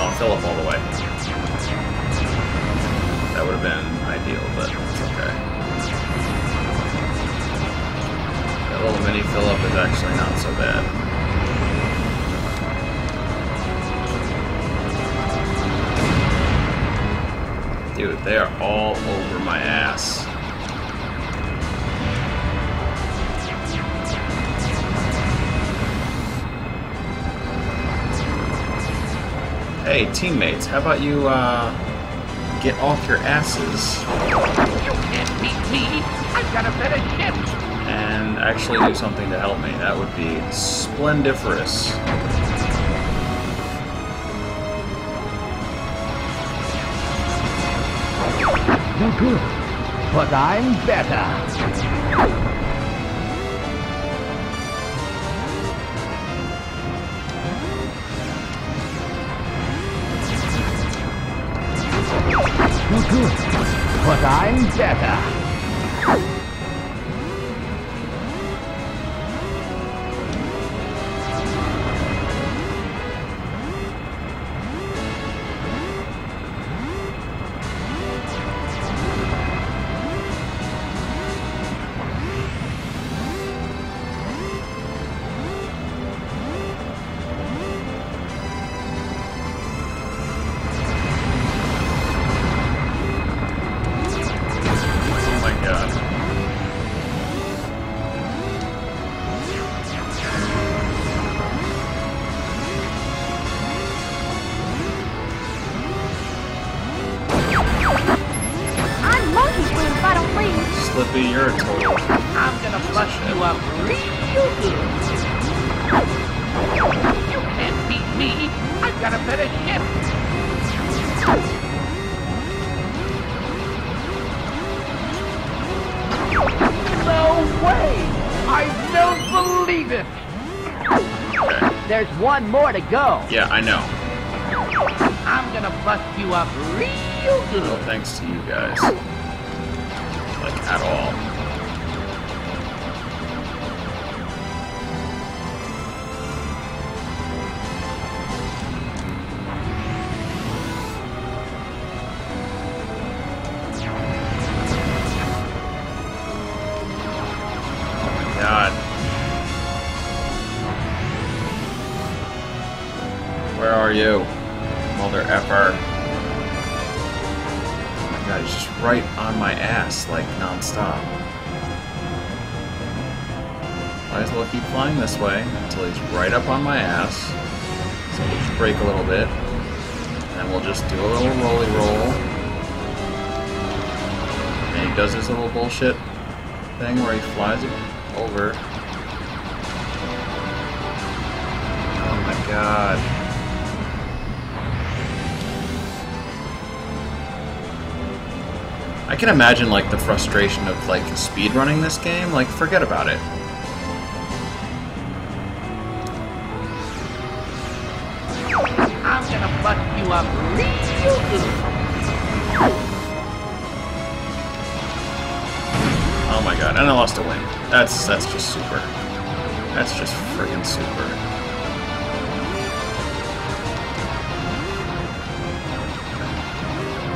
I'll fill up all the way. That would have been ideal, but okay. That little mini fill up is actually not so bad. Dude, they are all over my ass. Hey, teammates, how about you, uh, get off your asses You can't beat me. I've got a better ship. and actually do something to help me? That would be splendiferous. You're good, but I'm better. More to go. Yeah, I know. I'm gonna bust you up real good. Oh, thanks to you guys. Bullshit thing where he flies over. Oh my god. I can imagine like the frustration of like speed running this game. Like, forget about it. I'm gonna bust you up real good. God, and I lost a win. That's that's just super. That's just friggin' super.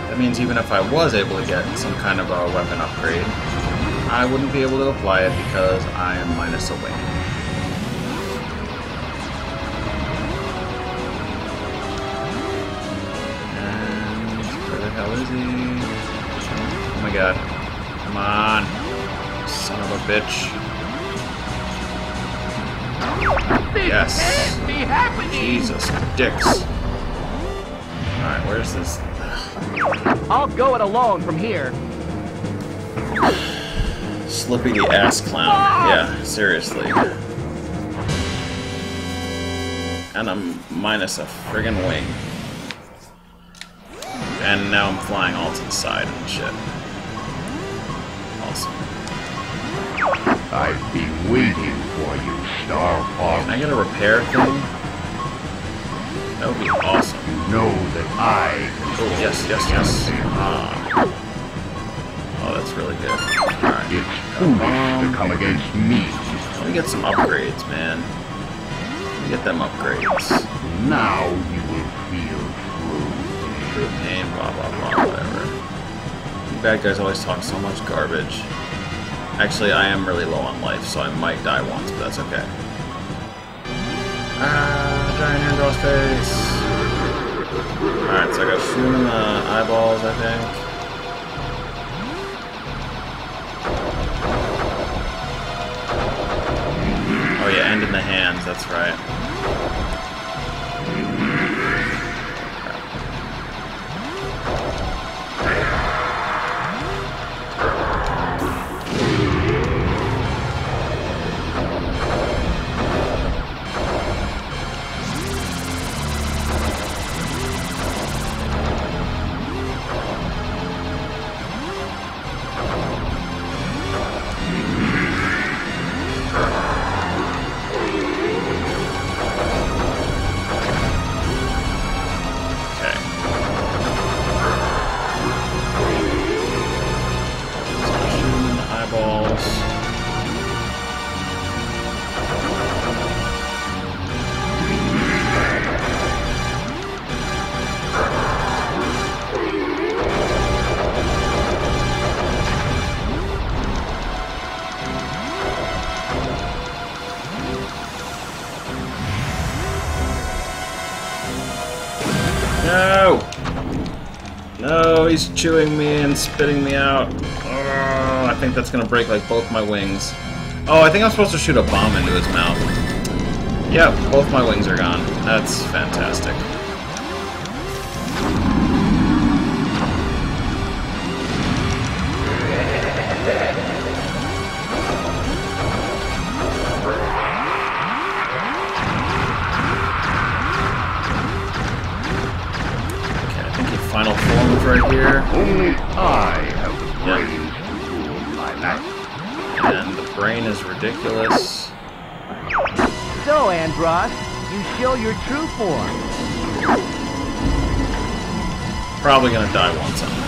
That means even if I was able to get some kind of a weapon upgrade, I wouldn't be able to apply it because I am minus a wing. And where the hell is he? Oh my god. Bitch. This Yes. can't be happening. Jesus dicks. Alright, where's this? I'll go it alone from here. Slippy the ass clown. Ah! Yeah, seriously. And I'm minus a friggin' wing. And now I'm flying all to the side and shit. I've been waiting for you, Star Can I get a repair thing? That would be awesome. You know that I Oh, yes, yes, yes. Ah. Oh, that's really good. Alright. It's foolish to come against me. Let me get some upgrades, man. Let me get them upgrades. Now you will feel true. True pain, blah, blah, blah, whatever. You bad guys always talk so much garbage. Actually, I am really low on life, so I might die once, but that's okay. Ah, giant Andross face. Alright, so I got shoot in the eyeballs, I think. Oh yeah, and in the hands, that's right. No! He's chewing me and spitting me out. Oh, I think that's gonna break like both my wings. Oh, I think I'm supposed to shoot a bomb into his mouth. Yeah, both my wings are gone. That's fantastic. Right here. Only I have the Yeah. brains to rule Lylat. And the brain is ridiculous. So, Andross, you show your true form. Probably gonna die once on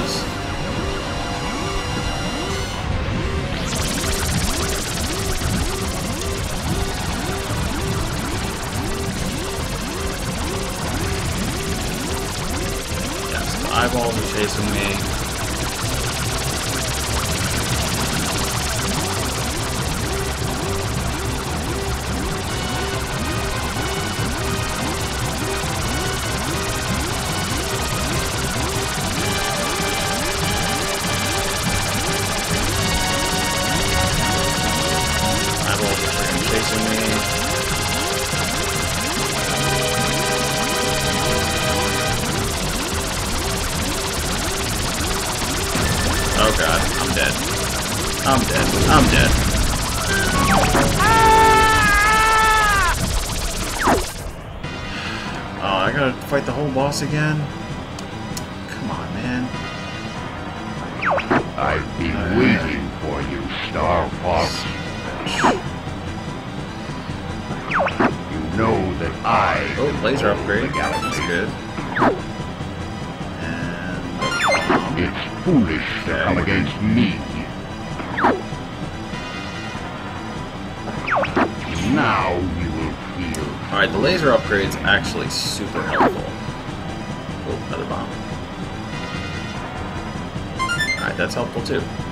eyeballs are chasing me. Again? Too.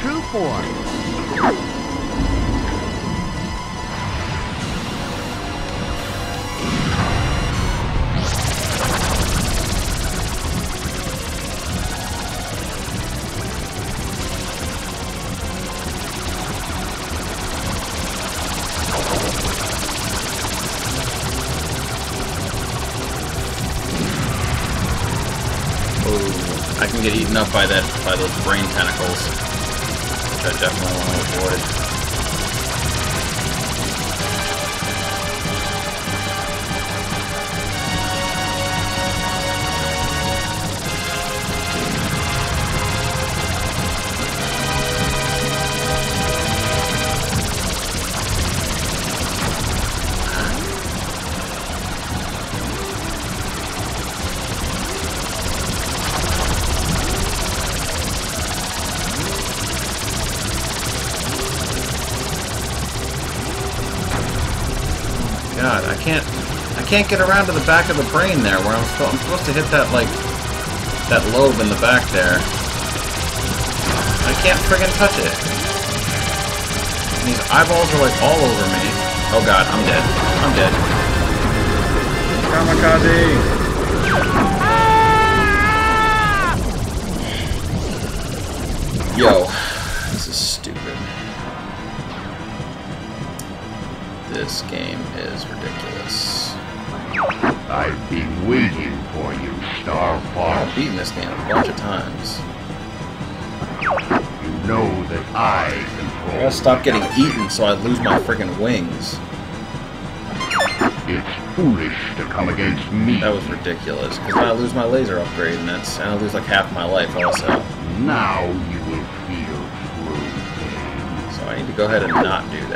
True form. Can't get around to the back of the brain there, where I'm, supposed, I'm supposed to hit that like, that lobe in the back there. I can't friggin' touch it. And these eyeballs are like all over me. Oh God, I'm dead. I'm dead. Kamikaze. Yo, this is stupid. This game is ridiculous. I've been waiting for you, Star I've beaten this game a bunch of times. You know that I I control. gotta stop getting eaten so I lose my friggin' wings. It's foolish to come against me. That was ridiculous. Because I lose my laser upgrade, and that's and I lose like half my life also. Now you will feel true pain. So I need to go ahead and not do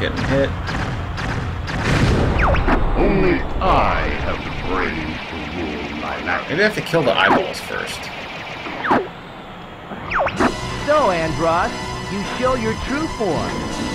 getting hit. Only I have the brains to rule Lylat. Maybe I have to kill the eyeballs first. So, Andross, you show your true form.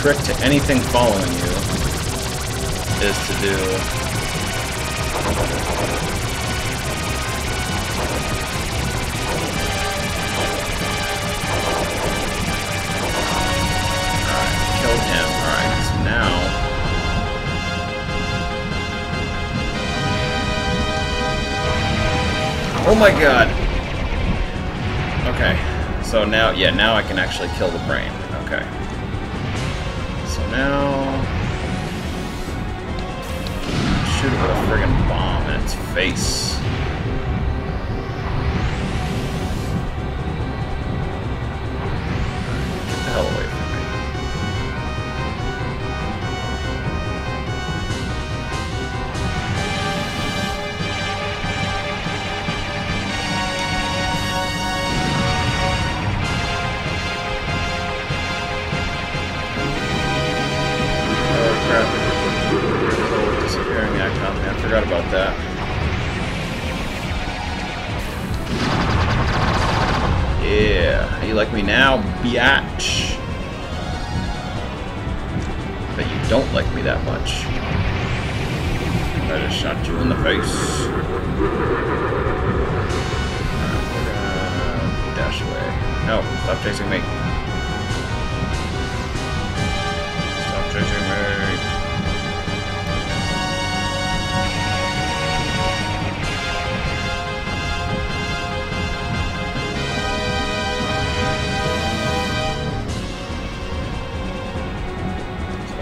Trick to anything following you is to do Alright, killed him. Alright, so now. Oh my god! Okay, so now, yeah, now I can actually kill the brain now. have put a friggin' bomb in its face.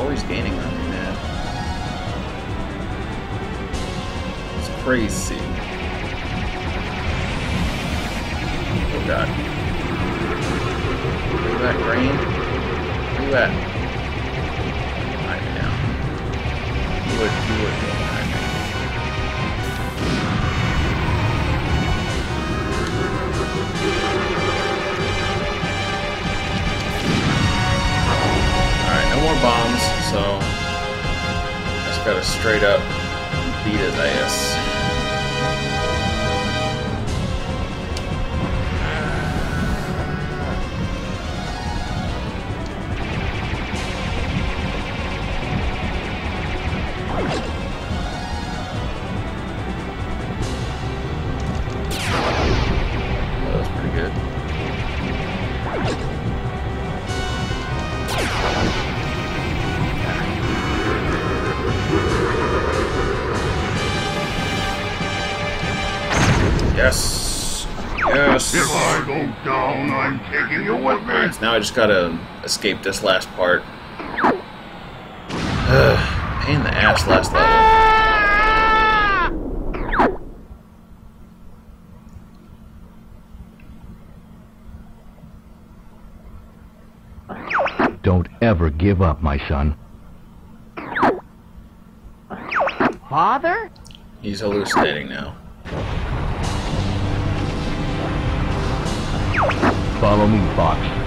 Always gaining on me, man. It's crazy. Oh god. Where you at, Green? Where you at? Behind me now. You would, you gotta straight up beat his ass. I just gotta escape this last part. Ugh, pain in the ass last level. Don't ever give up, my son. Father? He's hallucinating now. Follow me, Fox.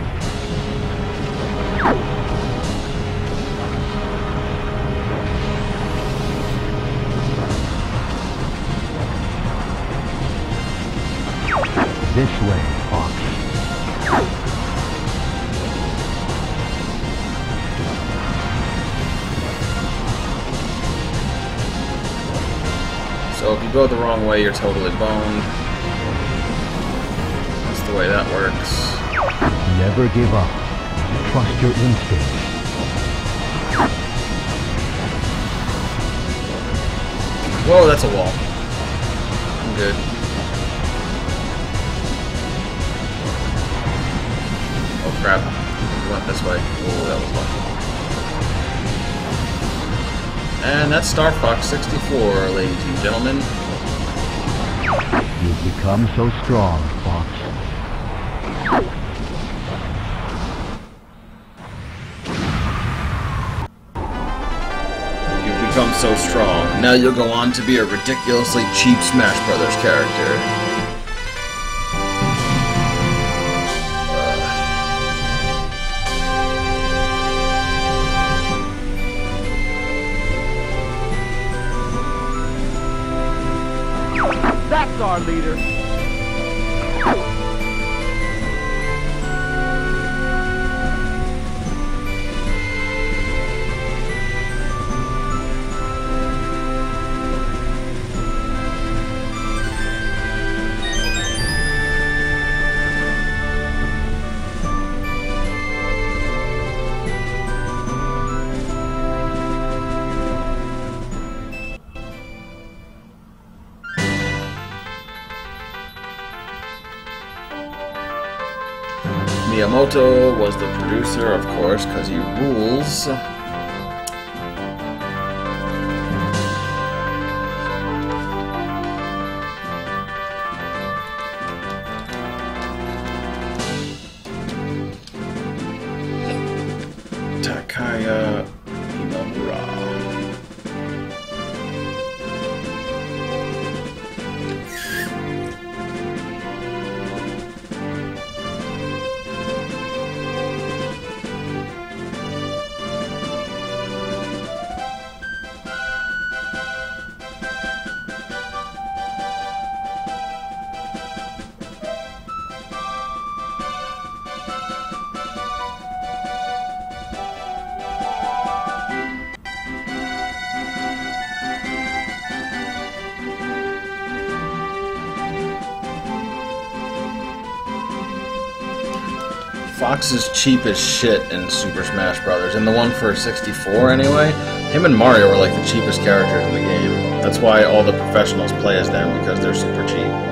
You go the wrong way, you're totally boned. That's the way that works. Never give up. Trust your instincts. Whoa, that's a wall. I'm good. Oh crap. We went this way. Oh, that was lucky. And that's Star Fox 64, ladies and gentlemen. You've become so strong, Fox. You've become so strong. Now you'll go on to be a ridiculously cheap Smash Brothers character. Our leader. Miyamoto was the producer, of course, because he rules. Fox is cheap as shit in Super Smash Brothers, and the one for 64 anyway. Him and Mario are like the cheapest characters in the game. That's why all the professionals play as them because they're super cheap.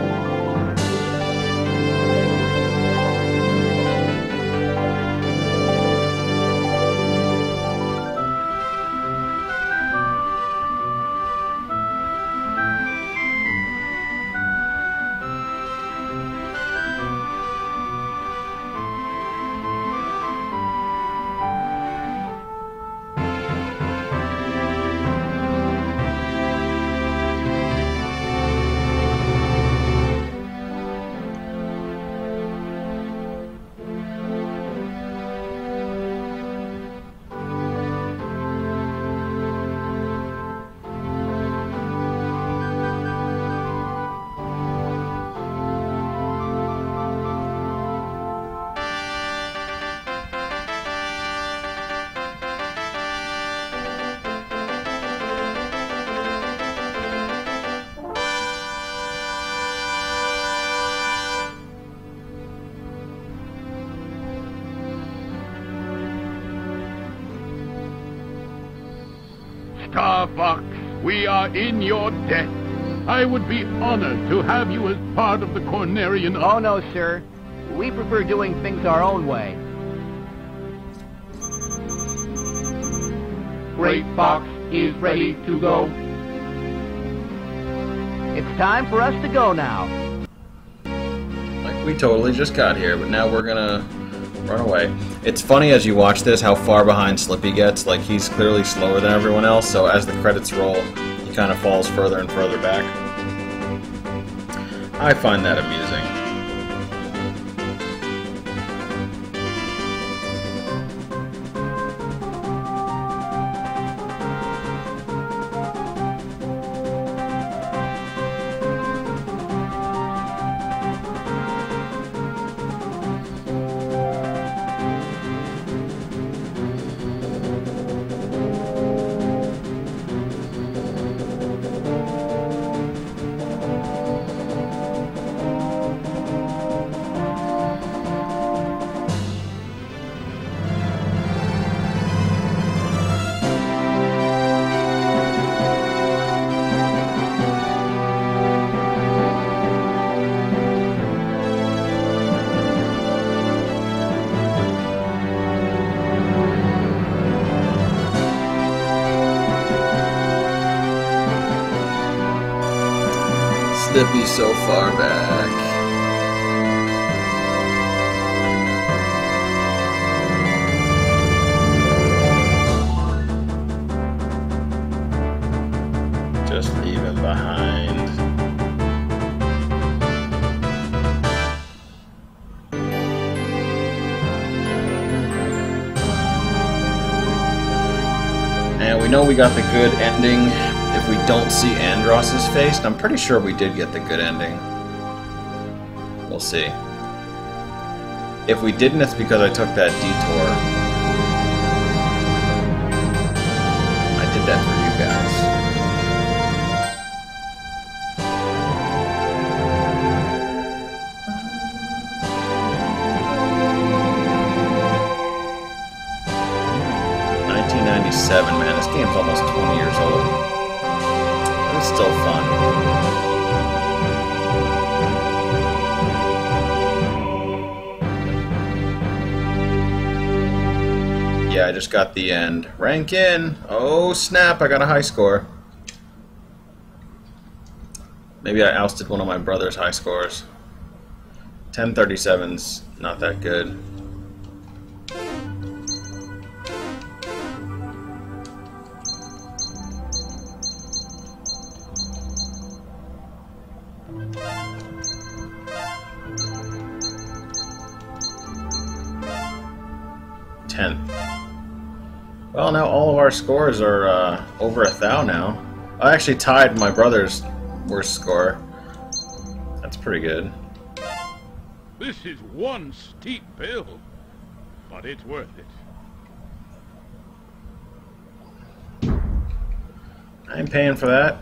I would be honored to have you as part of the Cornerian Oh, no, sir. We prefer doing things our own way. Great Fox is ready to go. It's time for us to go now. Like, we totally just got here, but now we're gonna run away. It's funny as you watch this how far behind Slippy gets. Like, he's clearly slower than everyone else, so as the credits roll, he kind of falls further and further back. I find that amusing. Far back. Just leave him behind. And we know we got the good ending don't see Andross's face. And I'm pretty sure we did get the good ending. We'll see. If we didn't, it's because I took that detour. Just got the end. Rank in! Oh snap, I got a high score. Maybe I ousted one of my brother's high scores. 1037's not that good. Scores are uh, over a thou now. I actually tied my brother's worst score. That's pretty good. This is one steep bill, but it's worth it. I'm paying for that.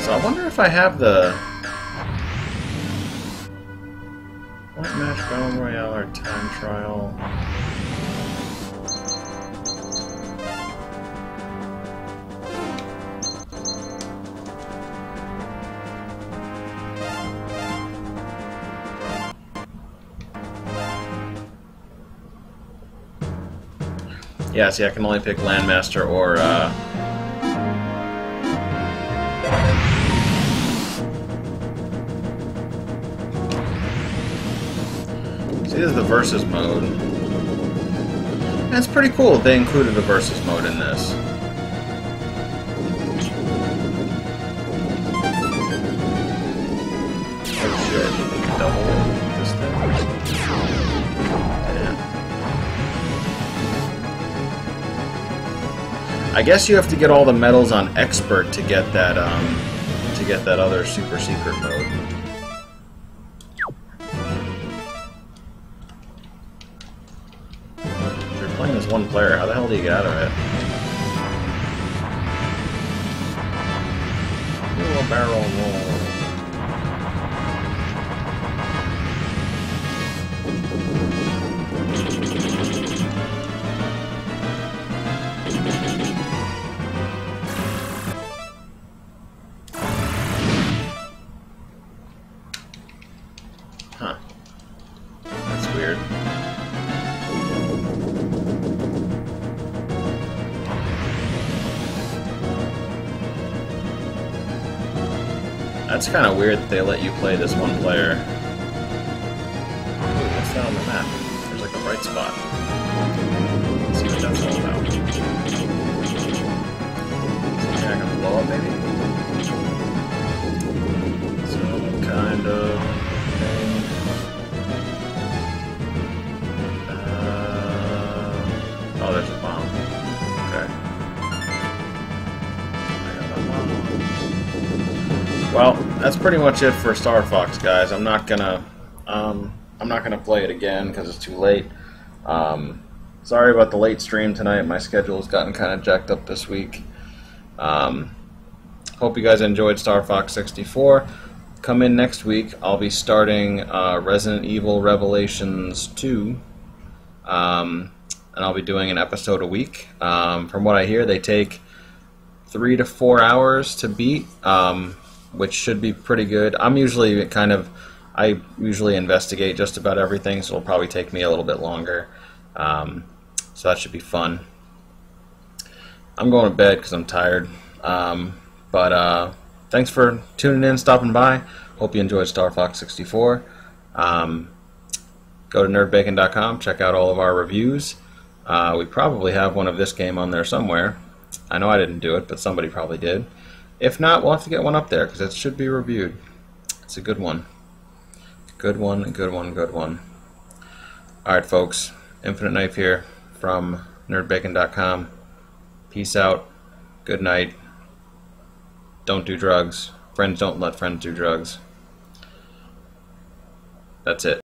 So I wonder if I have the Battle royale, or time trial? Yeah, see, I can only pick Landmaster or, uh... is the Versus mode. That's pretty cool they included a Versus mode in this. Oh. I guess you have to get all the medals on expert to get that um to get that other super secret mode. Kind of weird that they let you play this one player. Ooh, what's that on the map? There's like a bright spot. Let's see what that's all about. Something I can blow up, maybe? Some kind of Well, that's pretty much it for Star Fox, guys. I'm not gonna, um, I'm not gonna play it again because it's too late. Um, sorry about the late stream tonight. My schedule has gotten kind of jacked up this week. Um, hope you guys enjoyed Star Fox 64. Come in next week. I'll be starting uh, Resident Evil Revelations 2. Um, and I'll be doing an episode a week. Um, from what I hear, they take three to four hours to beat, um, which should be pretty good. I'm usually kind of, I usually investigate just about everything, so it'll probably take me a little bit longer. Um, so that should be fun. I'm going to bed because I'm tired. Um, but uh, thanks for tuning in, stopping by. Hope you enjoyed Star Fox 64. Um, go to nerdbacon.com, check out all of our reviews. Uh, we probably have one of this game on there somewhere. I know I didn't do it, but somebody probably did. If not, we'll have to get one up there because it should be reviewed. It's a good one. Good one, good one, good one. Alright, folks. Infinite Knife here from nerdbacon.com. Peace out. Good night. Don't do drugs. Friends don't let friends do drugs. That's it.